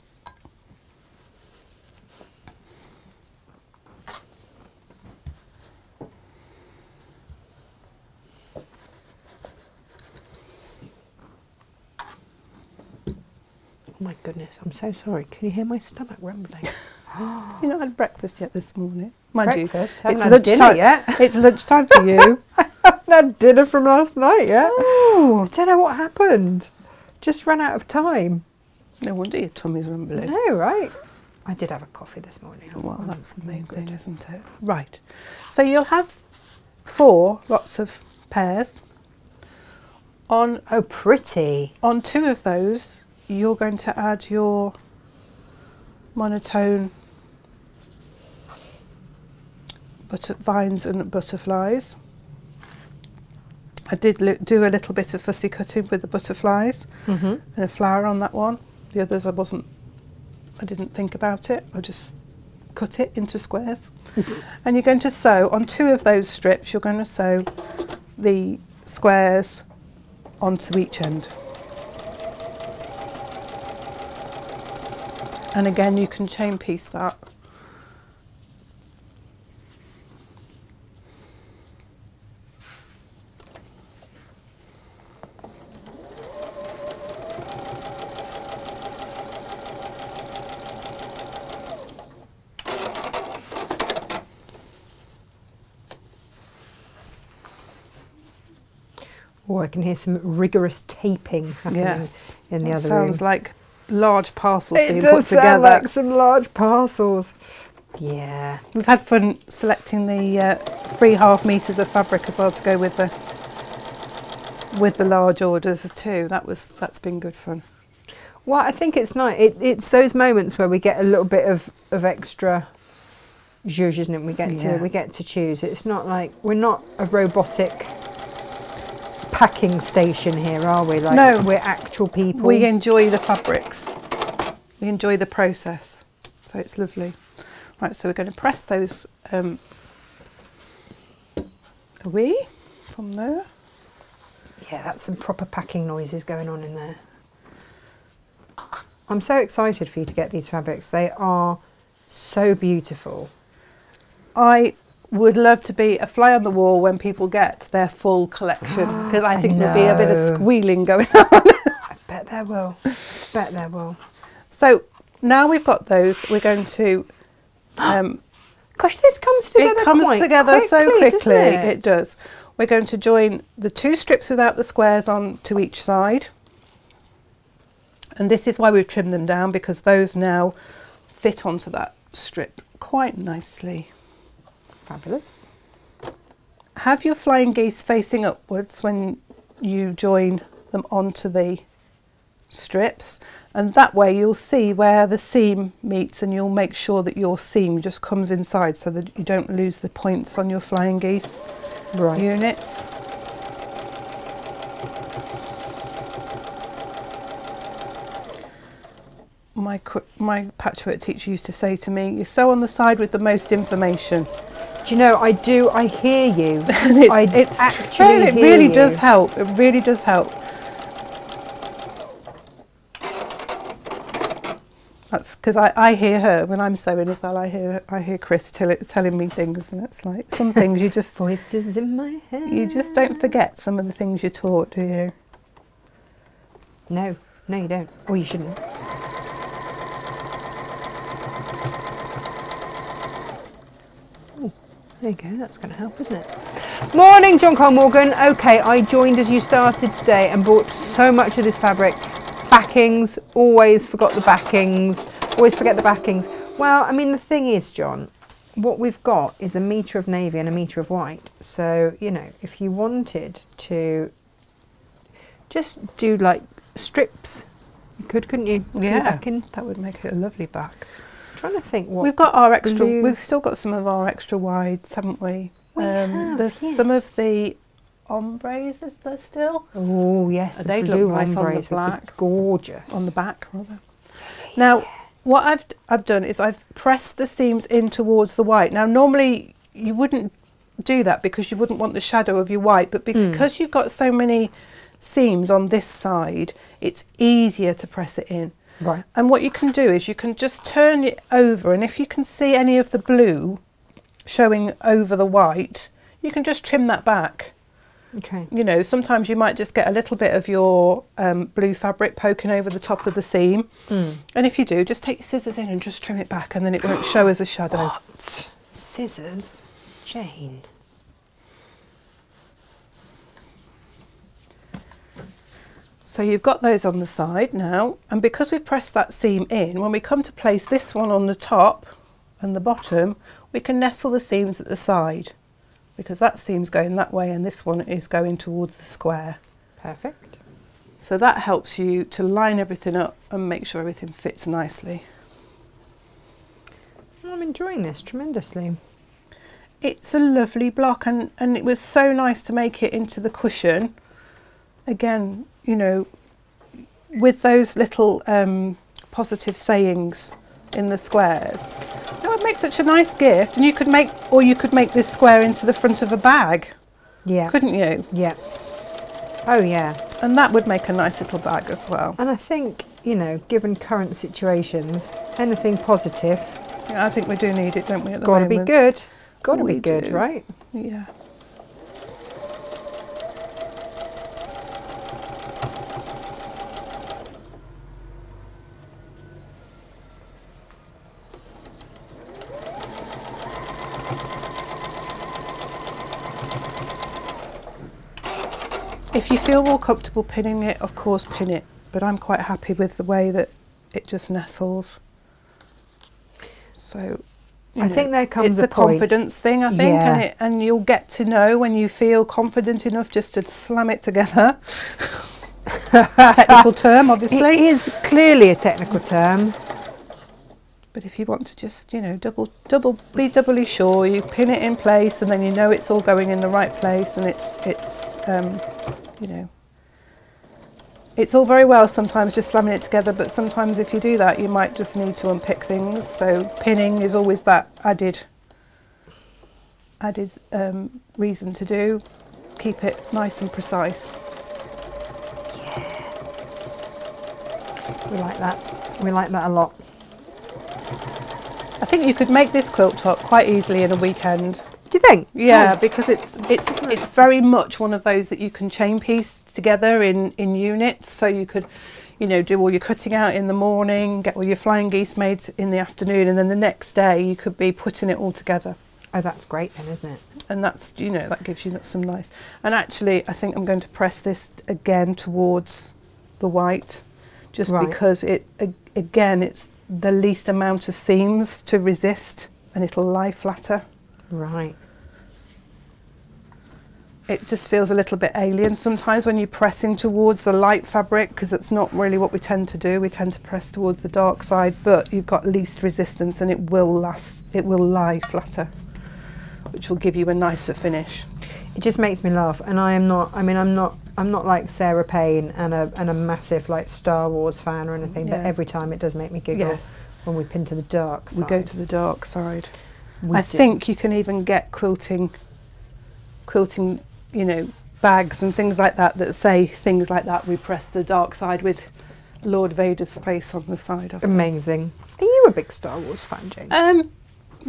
Oh my goodness, I'm so sorry. Can you hear my stomach rumbling? [laughs] [gasps] You not had breakfast yet this morning. Mind Breakfast? you, it's lunchtime. yet. [laughs] It's lunchtime for you. [laughs] I haven't had dinner from last night yet. oh, I don't know what happened. Just ran out of time. no wonder your tummy's rumbling. No, right? I did have a coffee this morning. Well, I'm- that's the main good. thing, isn't it? Right. So you'll have four lots of pairs. On Oh, pretty. on two of those, you're going to add your monotone butter- vines and butterflies. I did do a little bit of fussy cutting with the butterflies Mm-hmm. and a flower on that one. The others I wasn't, I didn't think about it. I just cut it into squares. [laughs] and you're going to sew on two of those strips, you're going to sew the squares onto each end. And again, you can chain piece that. Oh, I can hear some rigorous taping happening Yes. in the That other sounds room. like large parcels it being does put sound together. like some large parcels. Yeah. We've had fun selecting the uh, three half meters of fabric as well to go with the with the large orders too. That was that's been good fun. Well, I think it's nice. It, it's those moments where we get a little bit of, of extra zhuzh, isn't it? We get Yeah. to we get to choose. It's not like we're not a robotic packing station here, are we? Like No. we're actual people. We enjoy the fabrics. We enjoy the process, so it's lovely. Right, so we're going to press those um, away from there. yeah, that's some proper packing noises going on in there. I'm so excited for you to get these fabrics. They are so beautiful. I would love to be a fly on the wall when people get their full collection [gasps] because I I think there'll be a bit of squealing going [laughs] on. I bet there will. I bet there will. So now we've got those, we're going to. Um, [gasps] Gosh, this comes together. it comes together so quickly, quickly. doesn't It? does. We're going to join the two strips without the squares on to each side. And this is why we've trimmed them down because those now fit onto that strip quite nicely. Fabulous. Have your flying geese facing upwards when you join them onto the strips and that way you'll see where the seam meets and you'll make sure that your seam just comes inside so that you don't lose the points on your flying geese Right. units. My, my patchwork teacher used to say to me, you sew on the side with the most information. Do you know, I do, I hear you. [laughs] It's, I it's actually true, it really you. does help. It really does help. That's because I, I hear her when I'm sewing as well. I hear I hear Chris tell it, telling me things, and it's like some [laughs] things you just Voices in my head. you just don't forget some of the things you're taught, do you? No, no, you don't. Or you shouldn't. There you go, that's going to help, isn't it? Morning, John Cole Morgan. Okay, I joined as you started today and bought so much of this fabric. Backings, always forgot the backings, always forget the backings. Well, I mean, the thing is, John, what we've got is a metre of navy and a metre of white. So, you know, if you wanted to just do like strips, you could, couldn't you? Yeah, your back in. that would make it a lovely back. Trying to think what. We've got our extra. blue- We've still got some of our extra wides, haven't we? We have, there's yeah. some of the ombres. Is there still? Oh yes, the They'd look blue nice on the ombres black. gorgeous on the back rather. Now, what I've d- I've done is I've pressed the seams in towards the white. Now, normally you wouldn't do that because you wouldn't want the shadow of your white, but Hmm. because you've got so many seams on this side, it's easier to press it in. Right. And what you can do is you can just turn it over, and if you can see any of the blue showing over the white, you can just trim that back. Okay. You know, sometimes you might just get a little bit of your um, blue fabric poking over the top of the seam. Mm. And if you do, just take your scissors in and just trim it back and then it won't show as a shadow. What? Scissors? Jane. So you've got those on the side now, and because we've pressed that seam in, when we come to place this one on the top and the bottom, we can nestle the seams at the side because that seam's going that way and this one is going towards the square. Perfect. So that helps you to line everything up and make sure everything fits nicely. I'm enjoying this tremendously. It's a lovely block and, and it was so nice to make it into the cushion. Again, you know, with those little um, positive sayings in the squares. That would make such a nice gift and you could make, or you could make this square into the front of a bag, Yeah. couldn't you? Yeah. Oh yeah. And that would make a nice little bag as well. And I think, you know, given current situations, anything positive Yeah, I think we do need it, don't we, at the gotta be moment? good. Gotta We be good, do. right? Yeah. If you feel more comfortable pinning it, of course pin it, but I'm quite happy with the way that it just nestles. So, I know, think there comes it's a a, confidence thing, I think, and, it, and you'll get to know when you feel confident enough just to slam it together. [laughs] Technical term, obviously. It is clearly a technical term. But if you want to just, you know, double, double, be doubly sure, you pin it in place, and then you know it's all going in the right place, and it's, it's, um, you know, it's all very well sometimes just slamming it together, but sometimes if you do that, you might just need to unpick things. So pinning is always that added, added um, reason to do. Keep it nice and precise. We like that. We like that a lot. I think you could make this quilt top quite easily in a weekend. Do you think? Yeah, Oh, because it's it's it's very much one of those that you can chain piece together in in units. So you could, you know, do all your cutting out in the morning, get all your flying geese made in the afternoon, and then the next day you could be putting it all together. oh, that's great then, isn't it? And that's you know that gives you some nice. And actually, I think I'm going to press this again towards the white, just Right. because it again it's the least amount of seams to resist, and it'll lie flatter. Right. it just feels a little bit alien sometimes when you're pressing towards the light fabric because that's not really what we tend to do. We tend to press towards the dark side, but you've got least resistance and it will last, it will lie flatter, which will give you a nicer finish. It just makes me laugh, and I am not. I mean, I'm not. I'm not like Sarah Payne and a and a massive like Star Wars fan or anything. But every time it does make me giggle Yes, when we pin to the dark Side. we go to the dark side. We I do. think you can even get quilting, quilting, you know, bags and things like that that say things like that. We press the dark side with Lord Vader's face on the side of it. amazing. Are you a big Star Wars fan, Jane? Um,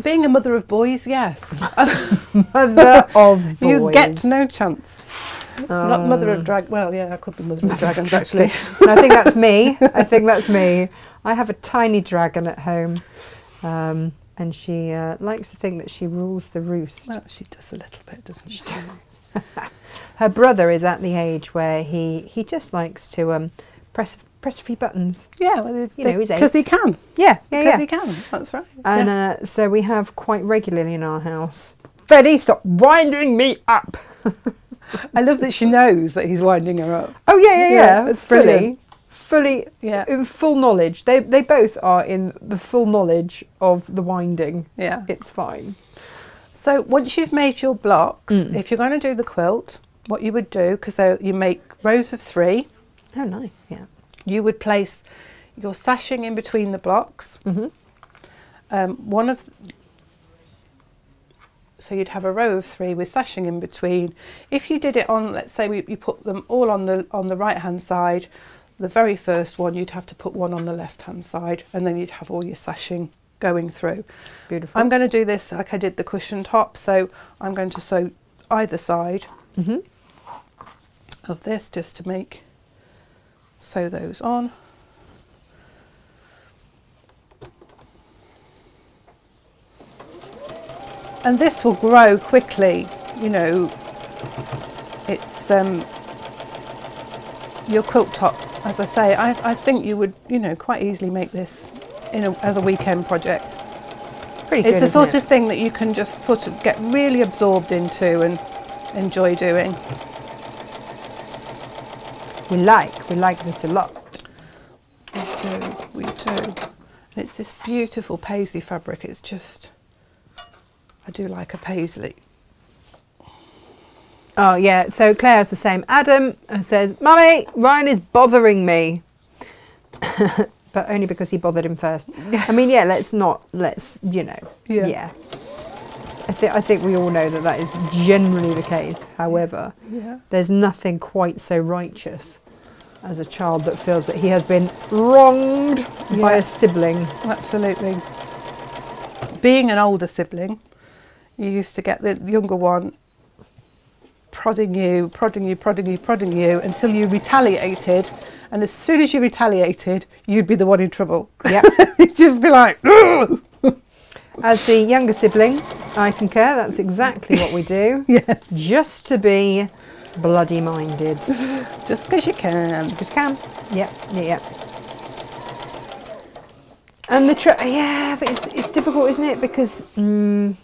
being a mother of boys, yes. [laughs] Mother of boys. [laughs] you get no chance. Not mother of Um, drag. Well, yeah, I could be mother of [laughs] dragons actually. I think that's me. I think that's me. I have a tiny dragon at home, um, and she uh, likes to think that she rules the roost. well, she does a little bit, doesn't she? Her brother is at the age where he he just likes to um, press press a few buttons. Yeah, well, You know, he's because he can. Yeah, yeah, Because yeah. he can. That's right. And yeah. uh, so we have quite regularly in our house. Freddie, stop winding me up. [laughs] I love that she knows that he's winding her up. Oh yeah, yeah, Yeah, yeah. that's fully, brilliant. fully Yeah, in full knowledge. They they both are in the full knowledge of the winding. yeah. It's fine. So once you've made your blocks, Mm. if you're going to do the quilt, what you would do, because you make rows of three. Oh, nice. Yeah. You would place your sashing in between the blocks. Mm-hmm. Um, one of so you'd have a row of three with sashing in between. If you did it on, let's say we, you put them all on the on the right hand side, the very first one you'd have to put one on the left hand side, and then you'd have all your sashing going through. Beautiful. I'm going to do this like I did the cushion top, so I'm going to sew either side hmm of this just to make sew those on. And this will grow quickly, you know, it's um, your quilt top, as I say, I, I think you would, you know, quite easily make this in a, as a weekend project. Pretty It's the sort isn't of thing that you can just sort of get really absorbed into and enjoy doing. We like we like this a lot. We do, we do. And it's this beautiful paisley fabric. It's just, I do like a paisley. Oh yeah, so Claire's the same. Adam says, "Mummy, Ryan is bothering me," [laughs] but only because he bothered him first. I mean, yeah, let's not let's you know, Yeah. yeah. I think I think we all know that that is generally the case. However, Yeah. there's nothing quite so righteous as a child that feels that he has been wronged by a sibling. Absolutely. Being an older sibling, you used to get the younger one prodding you, prodding you, prodding you, prodding you until you retaliated. And as soon as you retaliated, you'd be the one in trouble. Yeah. [laughs] You'd just be like, "Ugh." As the younger sibling, I concur. That's exactly what we do. [laughs] yes, Just to be bloody minded. [laughs] just because you can. Just can. Yep, yeah, yeah. And the tr- yeah, but it's it's difficult, isn't it? Because mm,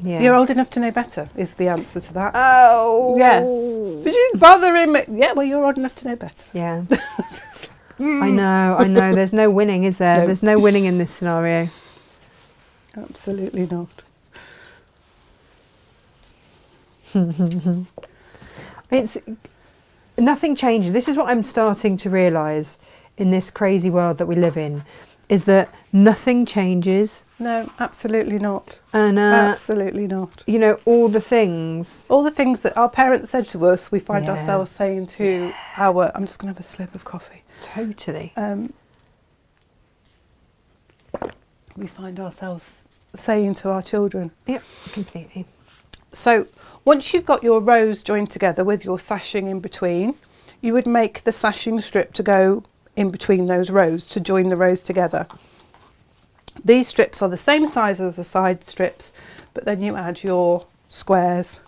yeah. You're old enough to know better, is the answer to that. Oh. Yeah. But you bother him. Yeah, well, you're old enough to know better. Yeah. [laughs] I know, I know. There's no winning, is there? No. There's no winning in this scenario. Absolutely not. [laughs] It's nothing changes. This is what I'm starting to realise in this crazy world that we live in, is that nothing changes, No, absolutely not. and uh, absolutely not. you know all the things. All the things that our parents said to us, we find Yeah. ourselves saying to our. I'm just going to have a slip of coffee. Totally. Um, we find ourselves saying to our children. Yep, completely. So once you've got your rows joined together with your sashing in between, you would make the sashing strip to go in between those rows to join the rows together. These strips are the same size as the side strips, but then you add your squares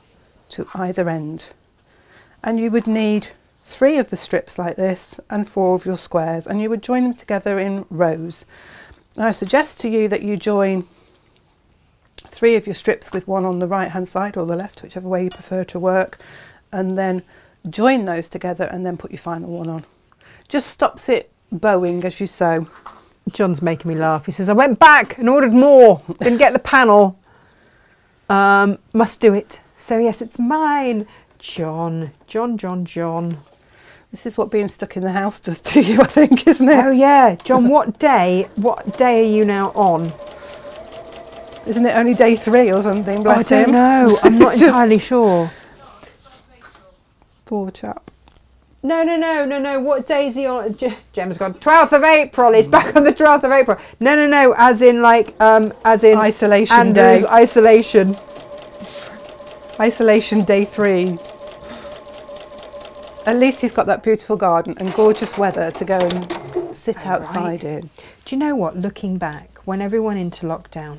to either end. And you would need three of the strips like this and four of your squares, and you would join them together in rows. And I suggest to you that you join three of your strips with one on the right hand side or the left, whichever way you prefer to work, and then join those together and then put your final one on. Just stops it bowing as you sew. John's making me laugh. He says, I went back and ordered more. Didn't get the panel. Um, must do it. So, yes, it's mine. John, John, John, John. This is what being stuck in the house does to you, I think, isn't it? Oh, yeah. John, what day, what day are you now on? Isn't it only day three or something? Bless Oh, I don't him. know. [laughs] I'm not entirely sure. Poor chap. No, no, no, no, no. What day is he on? Gemma's gone. 12th of April. He's back on the 12th of April. No, no, no. As in, like, um, as in Isolation Andrew's day. isolation. Isolation day three. At least he's got that beautiful garden and gorgeous weather to go and sit Oh, outside in. Do you know what? Looking back, when everyone into lockdown,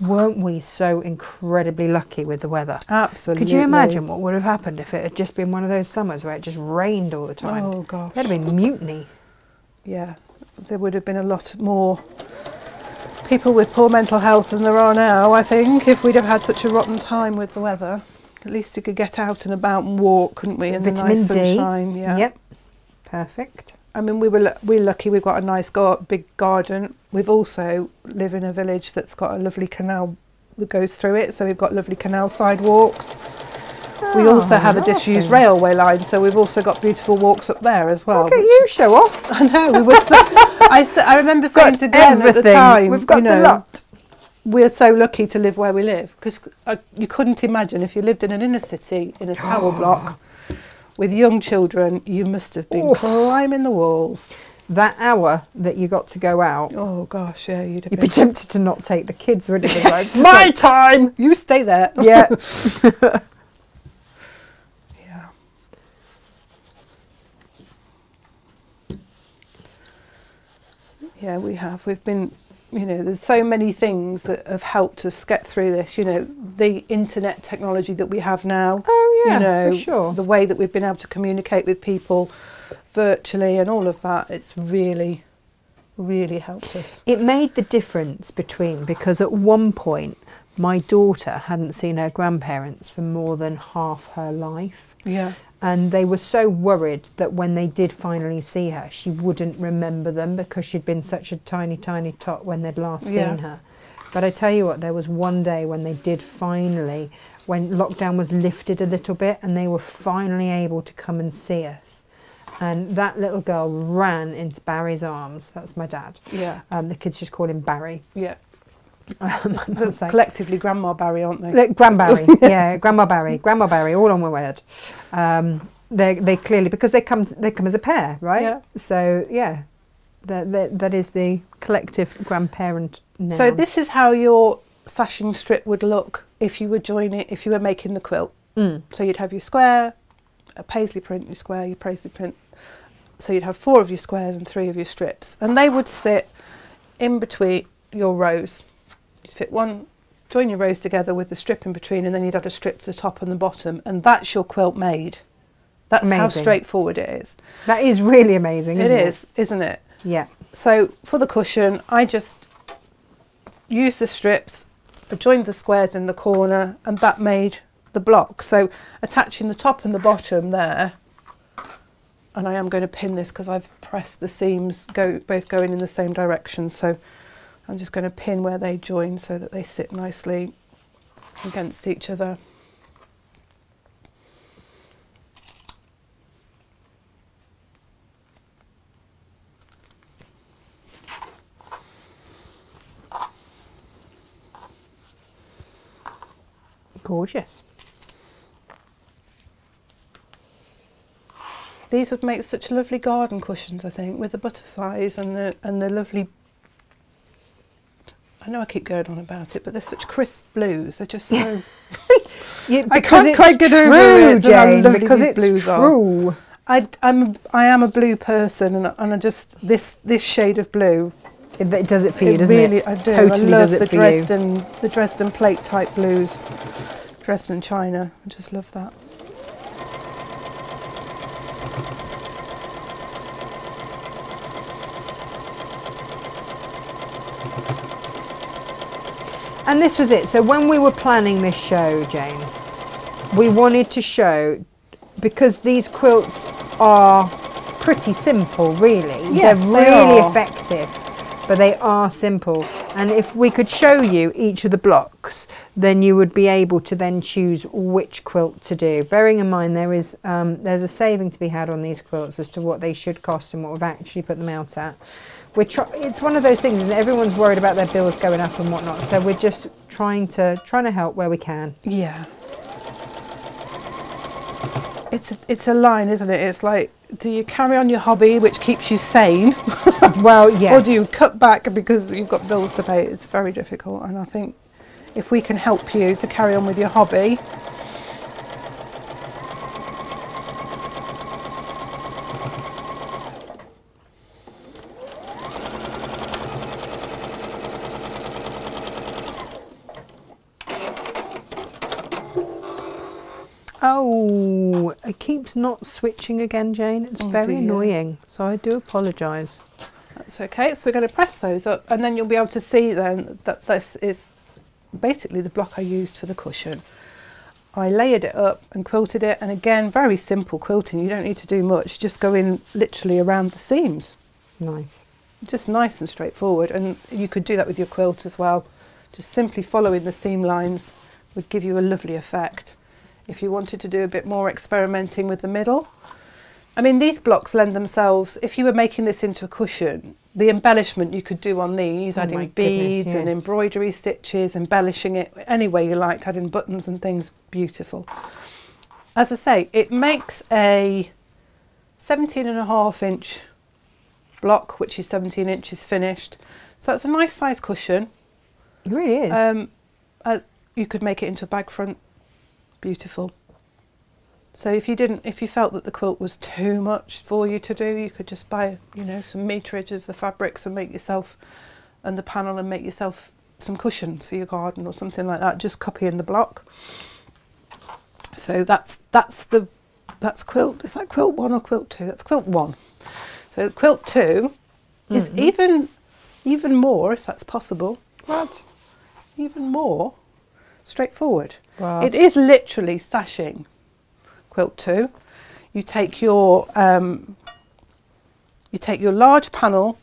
weren't we so incredibly lucky with the weather? Absolutely. Could you imagine what would have happened if it had just been one of those summers where it just rained all the time? Oh gosh. There'd have been mutiny. yeah, there would have been a lot more people with poor mental health than there are now, I think, if we'd have had such a rotten time with the weather. At least you could get out and about and walk, couldn't we, in the Vitamin nice D. sunshine? Yeah. Yep. Perfect. I mean, we were we're lucky. We've got a nice gar- big garden. We've also live in a village that's got a lovely canal that goes through it, so we've got lovely canal sidewalks. we ah, also Oh, have a disused railway line, so we've also got beautiful walks up there as well. Look at you, is- show off. [laughs] I know. We were so, I, I remember saying to Glenn at the time, We've got you know, the lot. we're so lucky to live where we live because uh, you couldn't imagine if you lived in an inner city in a tower [gasps] block with young children, you must have been climbing the walls. That hour that you got to go out. Oh gosh, yeah, you'd, you'd be tempted to not take the kids, wouldn't [laughs] you? My time. You stay there. [laughs] [laughs] Yeah. Yeah, we have. We've been you know, there's so many things that have helped us get through this. You know, the internet technology that we have now. Oh yeah, you know, for sure. the way that we've been able to communicate with people virtually and all of that. It's really, really helped us. It made the difference between because at one point my daughter hadn't seen her grandparents for more than half her life. Yeah. And they were so worried that when they did finally see her, she wouldn't remember them because she'd been such a tiny, tiny tot when they'd last Yeah. seen her. But I tell you what, there was one day when they did finally, when lockdown was lifted a little bit and they were finally able to come and see us. And that little girl ran into Barry's arms. That's my dad. Yeah. Um, the kids just call him Barry. Yeah. Um, I They're was like, collectively Grandma Barry, aren't they? Look, Grand Barry, [laughs] yeah, Grandma Barry, Grandma Barry, all on one word. Um, they they clearly because they come they come as a pair, right? Yeah. So yeah, that that that is the collective grandparent. Noun. So this is how your sashing strip would look if you were joining it, if you were making the quilt. Mm. So you'd have your square, a paisley print, your square, your paisley print. So you'd have four of your squares and three of your strips, and they would sit in between your rows. You'd fit one, join your rows together with the strip in between, and then you'd add a strip to the top and the bottom, and that's your quilt made. That's how straightforward it is. that is really amazing. It Isn't it is, isn't it? Yeah. So for the cushion, I just used the strips, I joined the squares in the corner, and that made the block. So attaching the top and the bottom there, and I am going to pin this because I've pressed the seams go both going in the same direction. So I'm just going to pin where they join so that they sit nicely against each other. Gorgeous. These would make such lovely garden cushions, I think, with the butterflies and the and the lovely. I know I keep going on about it, but they're such crisp blues. They're just so. [laughs] You, I because can't it's quite get over true, it, Jane. Because it's blues are. true. I I'm I am a blue person, and I- and I just this this shade of blue. It, it does it for you, it doesn't really, it? I do. Totally I love the for you. Dresden the Dresden plate type blues, Dresden china. I just love that. And this was it. So when we were planning this show, Jane, we wanted to show because these quilts are pretty simple, really. Yes, They're they really effective, but they are simple. And if we could show you each of the blocks, then you would be able to then choose which quilt to do. Bearing in mind there is um, there's a saving to be had on these quilts as to what they should cost and what we've actually put them out at. We're try- it's one of those things, and everyone's worried about their bills going up and whatnot. So we're just trying to trying to help where we can. Yeah. It's a, it's a line, isn't it? It's like, do you carry on your hobby, which keeps you sane, [laughs] Well, yeah. or do you cut back because you've got bills to pay? It's very difficult, and I think if we can help you to carry on with your hobby, Oh, it keeps not switching again, Jane. It's Oh, very dear. annoying. So I do apologise. that's okay. So we're going to press those up, and then you'll be able to see then that this is basically the block I used for the cushion. I layered it up and quilted it, and again, very simple quilting. You don't need to do much. Just go in literally around the seams. Nice. just nice and straightforward and you could do that with your quilt as well just simply following the seam lines would give you a lovely effect if you wanted to do a bit more experimenting with the middle i mean these blocks lend themselves if you were making this into a cushion the embellishment you could do on these Oh adding goodness, beads and embroidery stitches embellishing it any way you liked adding buttons and things beautiful as i say it makes a 17 and a half inch block, which is 17 inches finished. So that's a nice size cushion. It really is. Um, uh, you could make it into a bag front. Beautiful. So if you didn't, if you felt that the quilt was too much for you to do, you could just buy, you know, some meterage of the fabrics and make yourself, and the panel and make yourself some cushions for your garden or something like that. Just copying the block. So that's that's the that's quilt. Is that quilt one or quilt two? That's quilt one. So quilt 2 is Mhm. even even more, if that's possible, What? even more straightforward. Wow. It is literally sashing quilt two. You take your um, you take your large panel,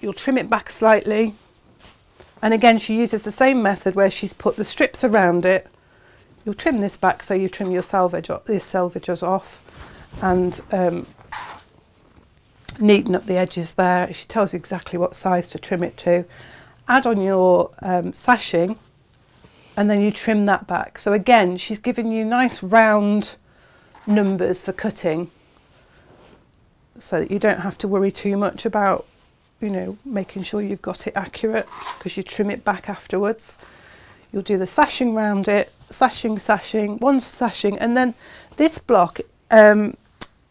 you'll trim it back slightly, and again she uses the same method where she's put the strips around it. You'll trim this back so you trim your selvage o- these selvages off, and um, neaten up the edges there. She tells you exactly what size to trim it to. Add on your um, sashing and then you trim that back. So again, she's giving you nice round numbers for cutting so that you don't have to worry too much about, you know, making sure you've got it accurate because you trim it back afterwards. You'll do the sashing round it, sashing, sashing, one sashing, and then this block um,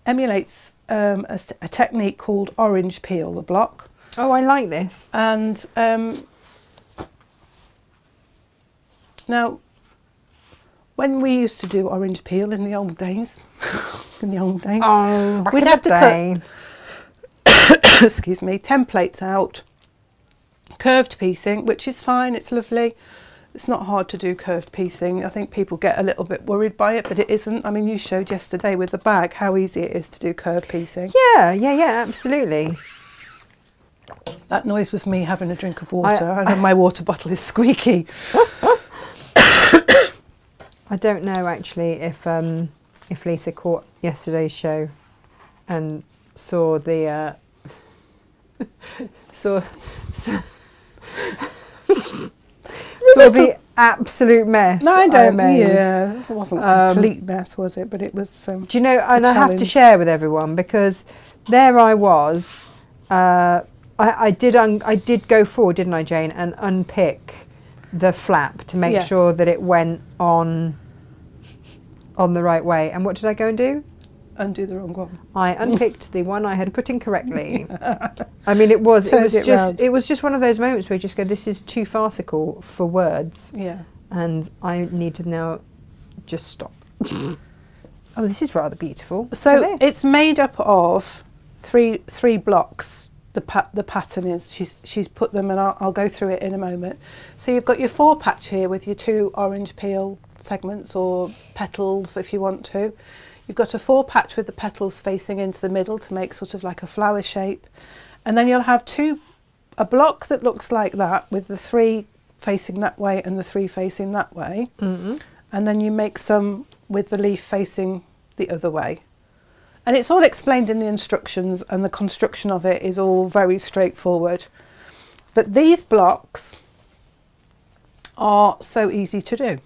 emulates um, a, a technique called orange peel, the block. Oh, I like this. And um, now, when we used to do orange peel in the old days, [laughs] in the old days, Oh, We'd have to cut- [coughs] excuse me, templates out, curved piecing, which is fine, it's lovely. It's not hard to do curved piecing. I think people get a little bit worried by it, but it isn't. I mean, you showed yesterday with the bag how easy it is to do curved piecing. Yeah, yeah, yeah, absolutely. That noise was me having a drink of water. I, know my water bottle is squeaky. [coughs] I don't know actually if um, if Lisa caught yesterday's show and saw the uh, [laughs] saw saw, [laughs] saw the absolute mess. No, I don't. made. yeah, it wasn't a Um, complete mess, was it? But it was. Um, Do you know? And I have to share with everyone because there I was. Uh, I, I did. Un- I did go forward, didn't I, Jane, and unpick the flap to make Yes. sure that it went on on the right way. And what did I go and do? undo the wrong one. I [laughs] unpicked the one I had put in correctly. [laughs] I mean, it was. It was it just. round. It was just one of those moments where you just go, "This is too farcical for words," Yeah. and I need to now just stop. [laughs] oh, this is rather beautiful. So it's made up of three three blocks. The pa- the pattern is she's she's put them and I'll, I'll go through it in a moment. So you've got your four patch here with your two orange peel segments or petals if you want to. You've got a four patch with the petals facing into the middle to make sort of like a flower shape, and then you'll have two a block that looks like that with the three facing that way and the three facing that way Mm-mm. and then you make some with the leaf facing the other way. And it's all explained in the instructions, and the construction of it is all very straightforward. But these blocks are so easy to do.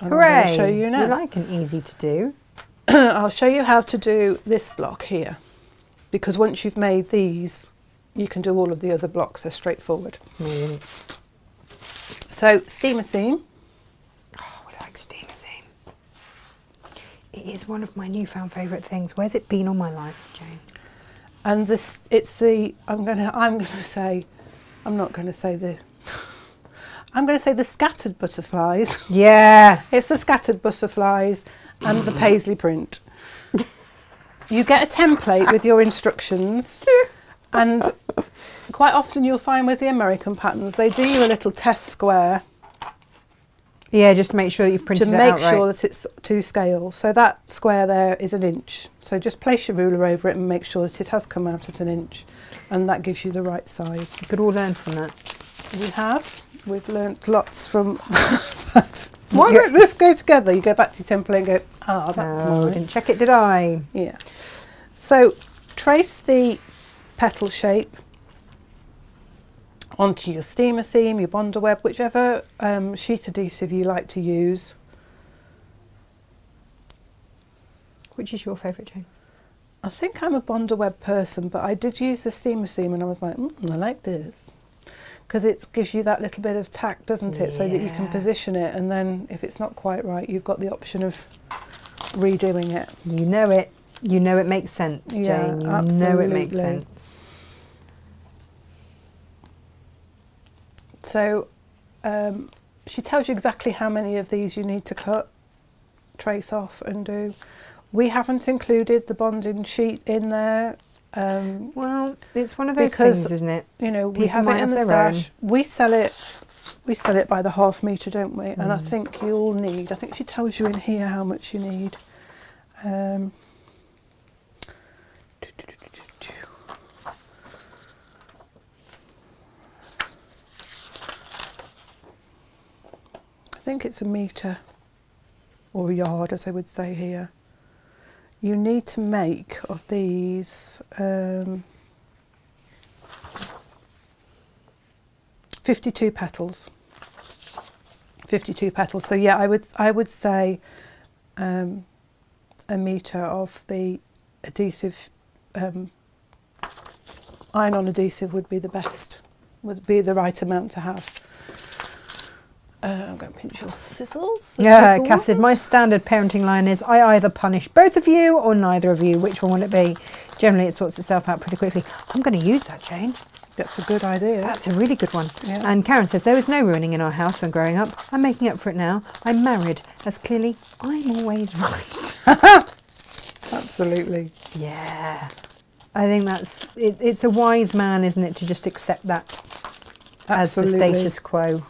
And Hooray! to show you now. like an easy to do. [clears throat] I'll show you how to do this block here, because once you've made these, you can do all of the other blocks. They're straightforward. Amazing. So Steam-A-Seam. Oh, I like Steam-A-Seam. It is one of my newfound favourite things. Where's it been all my life, Jane? and this it's the I'm gonna I'm gonna [laughs] say I'm not gonna say the [laughs] I'm gonna say the scattered butterflies. [laughs] Yeah. It's the scattered butterflies and the paisley print. You get a template with your instructions and quite often you'll find with the American patterns they do you a little test square Yeah, just to make sure that you've printed to it make out right. sure that it's to scale. So that square there is an inch. So just place your ruler over it and make sure that it has come out at an inch and that gives you the right size. You could all learn from that. We have. We've learnt lots from [laughs] that. [laughs] Why Yeah. don't this go together? You go back to your template and go, ah, that's oh, mine. didn't check it, did I? Yeah. So trace the petal shape onto your Steam-A-Seam, your Bondaweb, whichever um, sheet adhesive you like to use. Which is your favourite, Jane? I think I'm a Bondaweb person, but I did use the Steam-A-Seam and I was like, mm, I like this. because it gives you that little bit of tack, doesn't it? So that you can position it, and then if it's not quite right, you've got the option of redoing it. You know it. You know it makes sense, Yeah, Jane. You know it makes sense. So um, she tells you exactly how many of these you need to cut, trace off, and do. We haven't included the bonding sheet in there. Um, Well, it's one of those Because things, isn't it? you know, we People have it in the their own. stash. We sell it. We sell it by the half meter, don't we? And I Mm. think you'll need. I think she tells you in here how much you need. Um, think it's a metre or a yard, as they would say here. You need to make of these um, 52 petals. 52 petals. So yeah, I would I would say um, a metre of the adhesive um, iron-on adhesive would be the best, would be the right amount to have. Uh, I'm going to pinch your sizzles. Yeah, Cassid, my standard parenting line is I either punish both of you or neither of you. Which one will it be? Generally, it sorts itself out pretty quickly. I'm going to use that, Jane. That's a good idea. That's a really good one. Yeah. And Karen says, There was no ruining in our house when growing up. I'm making up for it now. I'm married, as clearly I'm always [laughs] right. [laughs] Absolutely. Yeah. I think that's it, it's a wise man, isn't it, to just accept that as the status quo.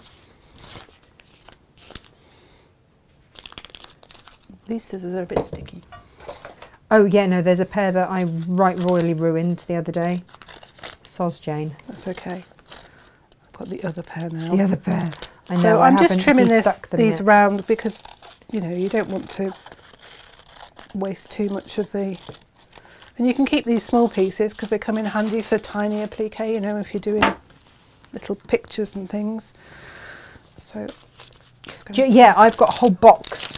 These scissors are a bit sticky. Oh yeah, no, there's a pair that I right royally ruined the other day. Soz Jane. That's okay. I've got the other pair now. The other pair. I know. so I I'm just trimming this, these yet. round because you know you don't want to waste too much of the. And you can keep these small pieces because they come in handy for tiny applique. You know, if you're doing little pictures and things. So, just going J- yeah, I've got a whole box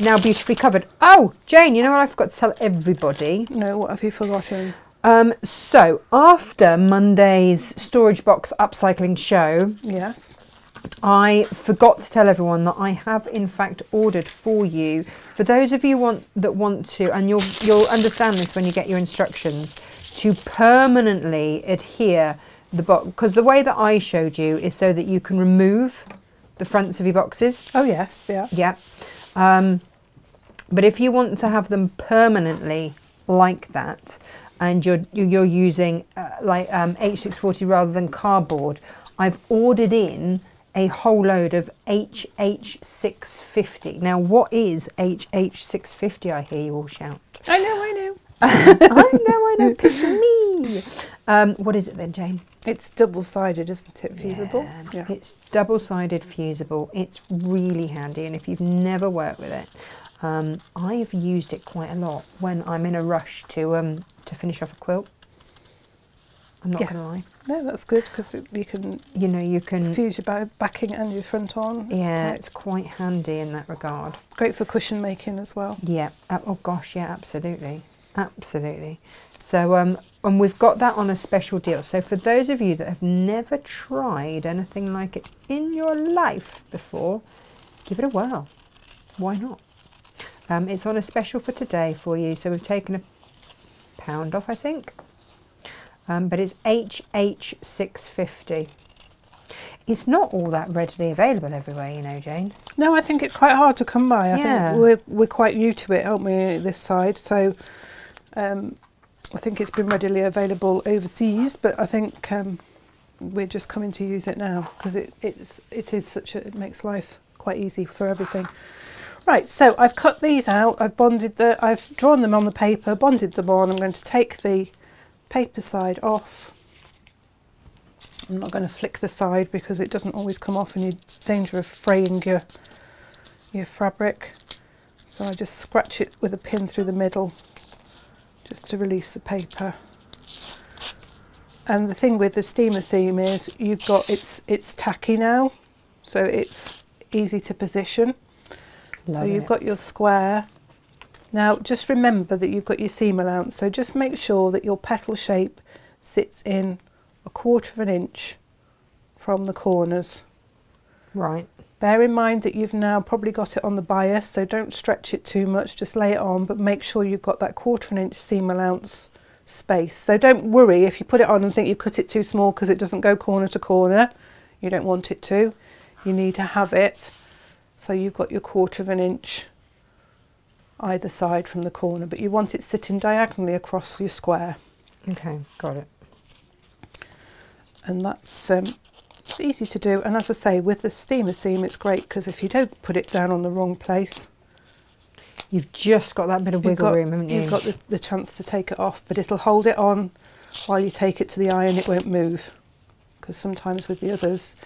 now beautifully covered. Oh, Jane, you know what I forgot to tell everybody? No, what have you forgotten? Um, so after Monday's storage box upcycling show, Yes. I forgot to tell everyone that I have in fact ordered for you. For those of you want that want to, and you'll you'll understand this when you get your instructions, to permanently adhere the box because the way that I showed you is so that you can remove the fronts of your boxes. Oh yes. Yeah. Yeah. Um, but if you want to have them permanently like that, and you're you're using uh, like um, H640 rather than cardboard, I've ordered in a whole load of HH650. Now, what is HH650? I hear you all shout. I know. I. I know, I know. Picture me. Um, what is it then, Jane? It's double-sided, isn't it? Fusible. Yeah, It's double-sided fusible. It's really handy, and if you've never worked with it, um, I have used it quite a lot when I'm in a rush to um, to finish off a quilt. I'm not Yes. gonna lie. No, that's good because you can You know, you can. fuse your ba- backing and your front on. It's yeah, quite it's quite handy in that regard. great for cushion making as well. Yeah. Uh, oh gosh, yeah, absolutely, absolutely. So um, and we've got that on a special deal. So for those of you that have never tried anything like it in your life before, give it a whirl. Why not? Um, it's on a special for today for you. So we've taken a pound off, I think. Um, but it's HH650. It's not all that readily available everywhere, you know, Jane. No, I think it's quite hard to come by. I Yeah. think we're we're quite new to it, aren't we? This side, so um, I think it's been readily available overseas, but I think um, we're just coming to use it now because it it's it is such a it makes life quite easy for everything. Right, so I've cut these out. I've bonded the. I've drawn them on the paper, bonded them on. I'm going to take the paper side off. I'm not going to flick the side because it doesn't always come off and you're in danger of fraying your your fabric. So I just scratch it with a pin through the middle just to release the paper. And the thing with the Steam-A-Seam is you've got it's it's tacky now, so it's easy to position. so Love you've it. got your square. Now just remember that you've got your seam allowance, so just make sure that your petal shape sits in a quarter of an inch from the corners. Right. Bear in mind that you've now probably got it on the bias, so don't stretch it too much, just lay it on, but make sure you've got that quarter of an inch seam allowance space. So don't worry if you put it on and think you've cut it too small because it doesn't go corner to corner. You don't want it to. You need to have it so you've got your quarter of an inch either side from the corner, but you want it sitting diagonally across your square. Okay, got it. and that's um, it's easy to do. And as I say, with the Steam-A-Seam, it's great because if you don't put it down on the wrong place, You've just got that bit of wiggle got, room, haven't you? you've got the, the chance to take it off, but it'll hold it on while you take it to the iron. It won't move because sometimes with the others,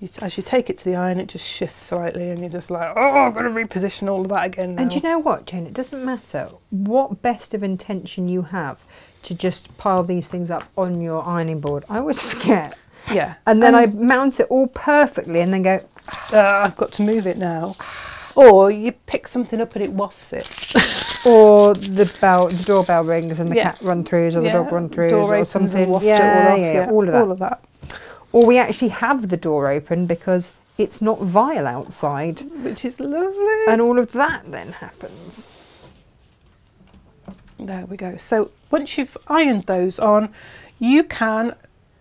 you, as you take it to the iron, it just shifts slightly, and you're just like, oh, I've got to reposition all of that again now. And you know what, Jane? It doesn't matter what best of intention you have to just pile these things up on your ironing board. I always forget. Yeah, And then I mount it all perfectly and then go, uh, I've got to move it now. [sighs] Or you pick something up and it wafts it. [laughs] or the bell, the doorbell rings and the Yeah. cat run throughs or the dog run throughs door or something. and yeah, off. yeah, all of that. All of that. Or we actually have the door open because it's not vile outside Which is lovely. and all of that then happens. There we go. So once you've ironed those on, you can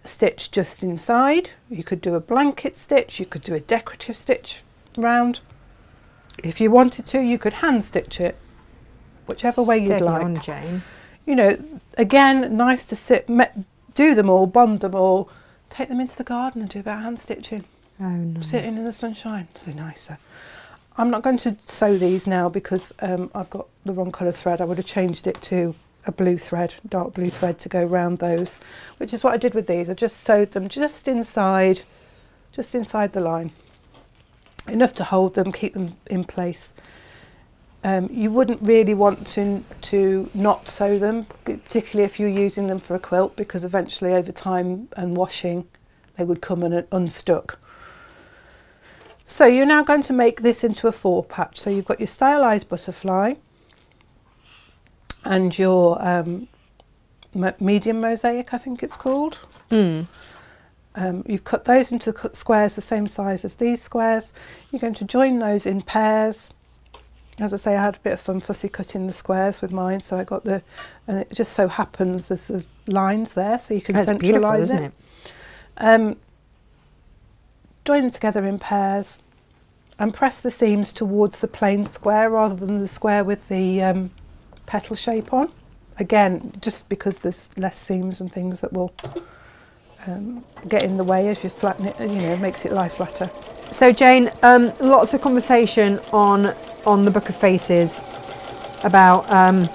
stitch just inside. You could do a blanket stitch, you could do a decorative stitch round. If you wanted to, you could hand stitch it, whichever way you'd like. on, Jane. You know, again, nice to sit, me, do them all, bond them all, take them into the garden and do a bit of hand stitching. Oh no. Sitting in the sunshine, nothing nicer. I'm not going to sew these now because um, I've got the wrong colour thread. I would have changed it to a blue thread, dark blue thread to go round those, which is what I did with these. I just sewed them just inside, just inside the line. Enough to hold them, keep them in place. Um, you wouldn't really want to to not sew them, particularly if you're using them for a quilt, because eventually over time and washing, they would come and unstuck. So you're now going to make this into a four patch. So you've got your stylized butterfly and your um, medium mosaic, I think it's called. Mm. Um, you've cut those into squares the same size as these squares. You're going to join those in pairs. As I say, I had a bit of fun fussy cutting the squares with mine, so I got the, and it just so happens there's the lines there, so you can That's centralise isn't it. it? Um, join them together in pairs and press the seams towards the plain square rather than the square with the um, petal shape on. Again, just because there's less seams and things that will um, get in the way as you flatten it, you know, makes it lie flatter. So Jane, um, lots of conversation on on the Book of Faces about, um,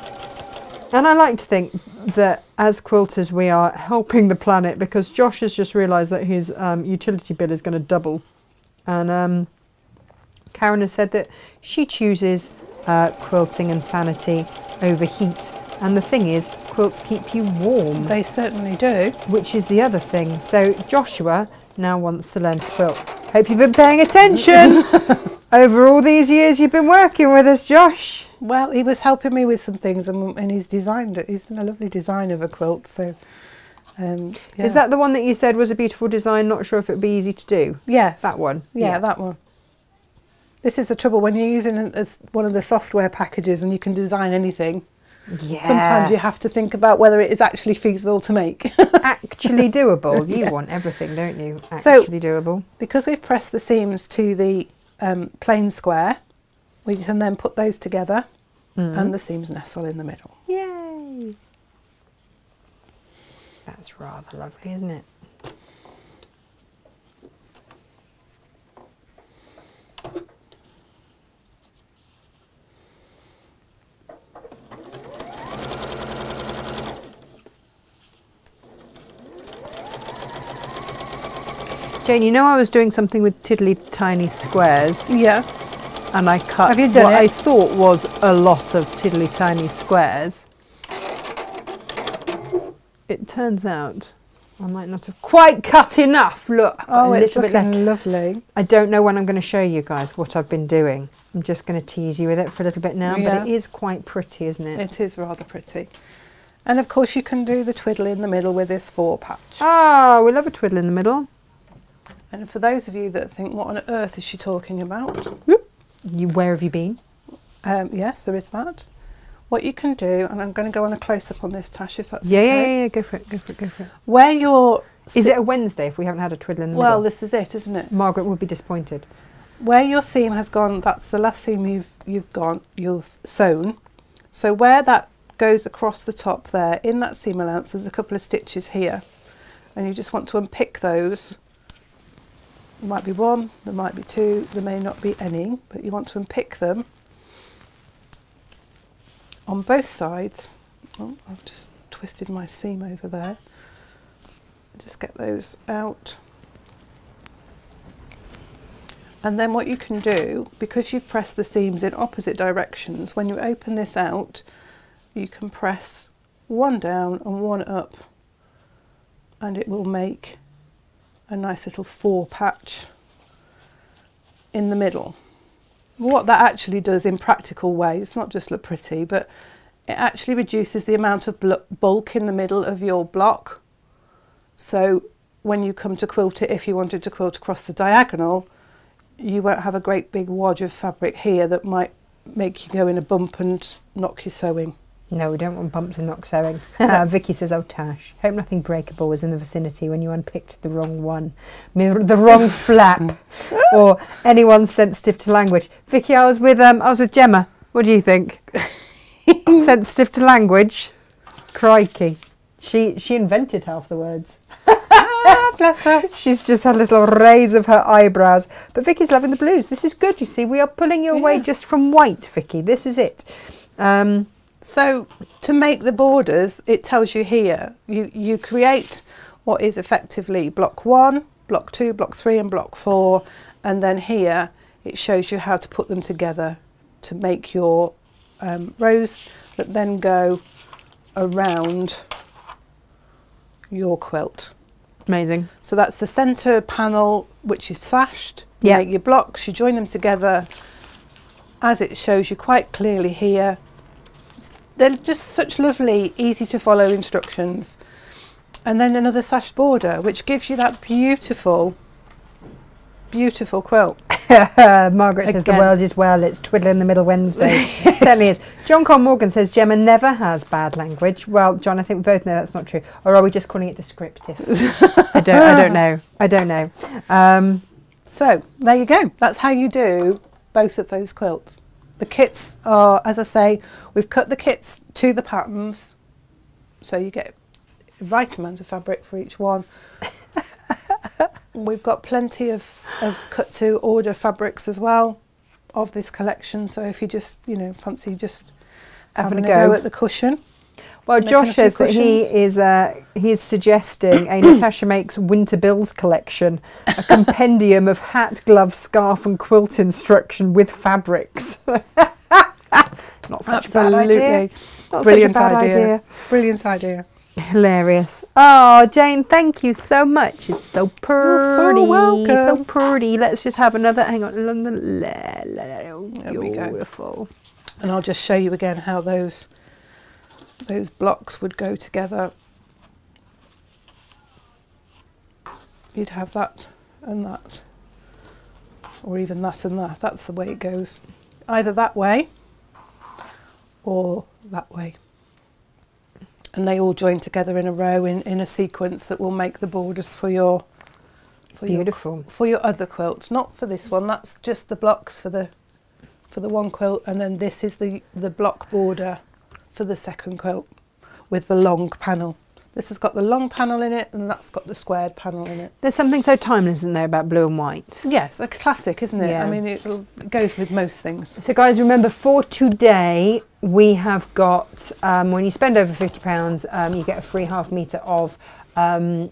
and I like to think that as quilters we are helping the planet because Josh has just realised that his um, utility bill is going to double, and um, Karen has said that she chooses uh, quilting and sanity over heat, and the thing is, quilts keep you warm They certainly do. which is the other thing. So Joshua now wants to learn to quilt. Hope you've been paying attention [laughs] over all these years you've been working with us, Josh. Well, he was helping me with some things, and, and he's designed it. He's a lovely design of a quilt. So, um, yeah. Is that the one that you said was a beautiful design? Not sure if it would be easy to do. yes? That one. Yeah, that one. This is the trouble when you're using it as one of the software packages and you can design anything. Yeah. Sometimes you have to think about whether it is actually feasible to make. [laughs] actually doable. You Yeah. want everything, don't you? So- Actually doable. because we've pressed the seams to the um, plain square, we can then put those together Mm-hmm. and the seams nestle in the middle. Yay! That's rather lovely, isn't it? Jane, you know I was doing something with tiddly tiny squares Yes. and I cut Have you done what I thought was a lot of tiddly tiny squares. It turns out I might not have quite cut enough. Look, Oh, a it's little bit left. looking lovely. I don't know when I'm going to show you guys what I've been doing. I'm just going to tease you with it for a little bit now, Yeah. but it is quite pretty, isn't it? It is rather pretty. And of course, you can do the twiddle in the middle with this four patch. Oh, ah, we love a twiddle in the middle. And for those of you that think, what on earth is she talking about? You, where have you been? Um, yes, there is that. What you can do, and I'm going to go on a close up on this, Tash, if that's Yeah, yeah, okay. yeah, yeah. Go for it. Go for it. Go for it. Where you're. Is si- it a Wednesday if we haven't had a twiddle in the Well, middle? this is it, isn't it? Margaret would be disappointed. Where your seam has gone, that's the last seam you've you've gone, you've sewn. So where that goes across the top there, in that seam allowance, there's a couple of stitches here, and you just want to unpick those. There might be one, there might be two, there may not be any, but you want to unpick them on both sides. Oh, I've just twisted my seam over there. Just get those out. And then what you can do, because you've pressed the seams in opposite directions, when you open this out, you can press one down and one up and it will make a nice little four patch in the middle. What that actually does in practical way, it's not just look pretty, but it actually reduces the amount of bulk in the middle of your block. So when you come to quilt it, if you wanted to quilt across the diagonal, you won't have a great big wad of fabric here that might make you go in a bump and knock your sewing. No, we don't want bumps and knock sewing. No. [laughs] Vicky says, "Oh Tash, hope nothing breakable was in the vicinity when you unpicked the wrong one, the wrong [laughs] flap, or anyone sensitive to language." Vicky, I was with um, I was with Gemma. What do you think? [laughs] sensitive to language? Crikey, she she invented half the words. ah, bless her. She's just had a little raise of her eyebrows. But Vicky's loving the blues. This is good. You see, we are pulling you away Yeah. just from white, Vicky. This is it. Um, So to make the borders, it tells you here, you, you create what is effectively block one, block two, block three and block four. And then here it shows you how to put them together to make your um, rows that then go around your quilt. amazing. So that's the centre panel, which is sashed. You Yeah. make your blocks, you join them together, as it shows you quite clearly here. They're just such lovely, easy to follow instructions. And then another sash border, which gives you that beautiful, beautiful quilt. [laughs] Margaret says the world is well. It's twiddle in the middle Wednesday. [laughs] Certainly is. John Con Morgan says Gemma never has bad language. Well, John, I think we both know that's not true. Or are we just calling it descriptive? [laughs] I don't. I don't know. I don't know. Um, So there you go. That's how you do both of those quilts. The kits are, as I say, we've cut the kits to the patterns, so you get the right amount of fabric for each one. [laughs] we've got plenty of, of cut to order fabrics as well of this collection. So if you just, you know, fancy just Having having, a a go. go. at the cushion, well, Josh says that he is. Uh, he is suggesting a [clears throat] Natasha makes winter bills collection, a compendium of hat, glove, scarf, and quilt instruction with fabrics. [laughs] not such a bad idea. Not brilliant such a bad idea. idea. Brilliant idea. Hilarious. Oh, Jane, thank you so much. It's so pretty. so welcome. So pretty. Let's just have another. Hang on. London. There we go. beautiful. And I'll just show you again how those those blocks would go together. You'd have that and that, or even that and that. That's the way it goes. Either that way or that way. And they all join together in a row in, in a sequence that will make the borders for your for your for your other quilt, not for this one. That's just the blocks for the for the one quilt, and then this is the the block border for the second quilt with the long panel. This has got the long panel in it, and that's got the squared panel in it. There's something so timeless, isn't there, about blue and white? Yes, a classic, isn't it? Yeah. I mean, it, it goes with most things. So, guys, remember for today, we have got um, when you spend over fifty pounds, um, you get a free half meter of um,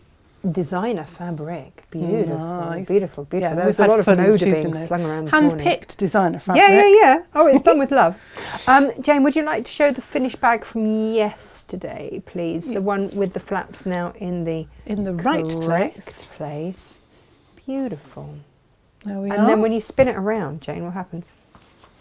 designer fabric. Beautiful, Nice. beautiful, beautiful. Yeah, There's we've a lot of moda being slung around. Hand-picked designer fabric. Yeah, yeah, yeah. Oh, it's done with [laughs] love. Um, Jane, would you like to show the finished bag from yesterday, please? The one with the flaps now in the In the right place. place. Beautiful. There we and are. then when you spin it around, Jane, what happens?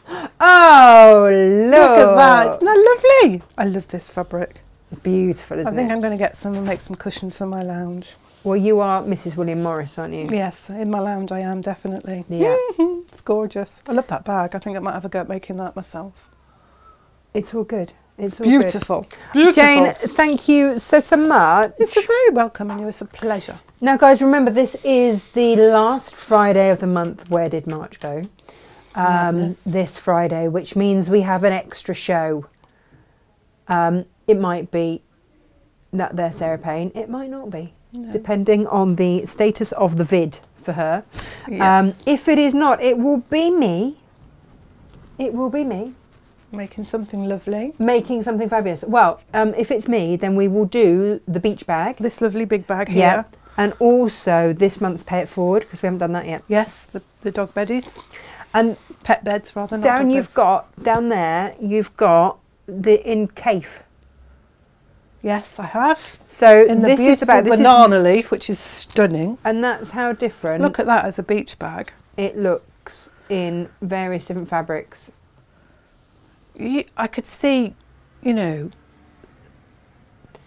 [gasps] Oh, look, Look at that! Isn't that lovely? I love this fabric. Beautiful, isn't it? I think it? I'm going to get some and make some cushions for my lounge. Well, you are Mrs. William Morris, aren't you? Yes, in my lounge I am definitely. [laughs] Yeah. it's gorgeous. I love that bag. I think I might have a go at making that myself. It's all good. It's all good. Beautiful. Beautiful. Jane, thank you so so much. It's a very welcome and it's a pleasure. Now, guys, remember this is the last Friday of the month. Where did March go? Um, this Friday, which means we have an extra show. Um, it might be that there, Sarah Payne. It might not be, No. depending on the status of the vid for her. Yes. Um, if it is not, it will be me. It will be me Making something lovely. making something fabulous. Well, um, if it's me, then we will do the beach bag. This lovely big bag here. Yeah. And also this month's Pay It Forward because we haven't done that yet. Yes, the, the dog beddies. And Pet beds rather, not down dog you've beds. got down there you've got the in cave. Yes, I have. So In the this is about this is, banana leaf, which is stunning. and that's how different Look at that as a beach bag. it looks in various different fabrics. I could see, you know,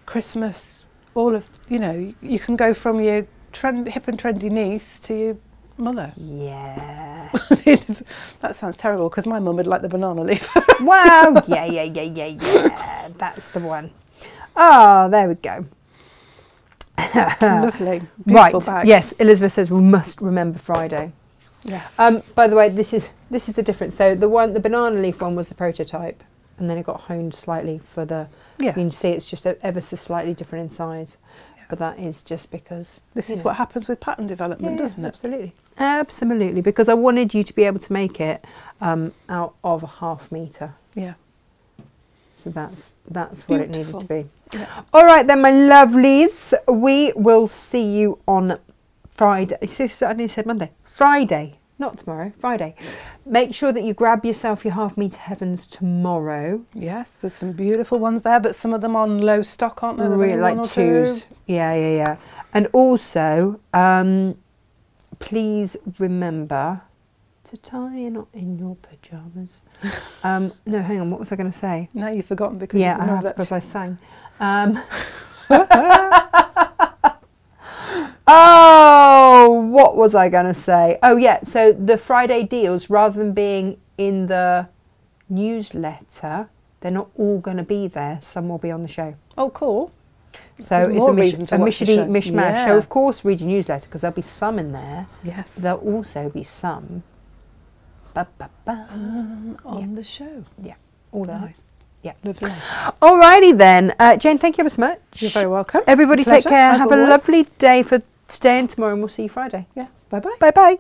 Christmas, all of, you know, you, you can go from your trend, hip and trendy niece to your mother. Yeah. [laughs] that sounds terrible because my mum would like the banana leaf. wow. [laughs] Yeah, yeah, yeah, yeah, yeah. That's the one. Oh, there we go. Lovely. [laughs] Beautiful right. bag. Yes, Elizabeth says we must remember Friday. Yes. Um, by the way, this is this is the difference. So the one, the banana leaf one, was the prototype, and then it got honed slightly for the. yeah. You can see it's just ever so slightly different in size, but that is just because This is know. what happens with pattern development, Yeah, doesn't it? Absolutely, absolutely. Because I wanted you to be able to make it um, out of a half meter. Yeah. So that's that's what it needed to be. Yeah. All right then, my lovelies. We will see you on Friday. I nearly said Monday. Friday, not tomorrow. Friday. Make sure that you grab yourself your half meter heavens tomorrow. Yes, there's some beautiful ones there, but some of them on low stock, aren't there? There's Really like or two. twos. Yeah, yeah, yeah. And also, um, please remember to tie a knot in your pajamas. Um, no, hang on. What was I going to say? Now you've forgotten because yeah, you I have that. because I sang. Um, [laughs] oh, what was I going to say? Oh, yeah. So the Friday deals, rather than being in the newsletter, they're not all going to be there. Some will be on the show. Oh, cool. So it's a, mish- reason a watch show. mishmash. Yeah. So of course read your newsletter because there'll be some in there. Yes. There'll also be some. Ba, ba, ba. Um, on the show. Yeah, all. Nice. Yeah. Lovely. Alrighty then, uh, Jane. Thank you ever so much. You're very welcome. Everybody, take pleasure, care. Have always. a lovely day for today and tomorrow, and we'll see you Friday. Yeah. Bye bye. Bye bye.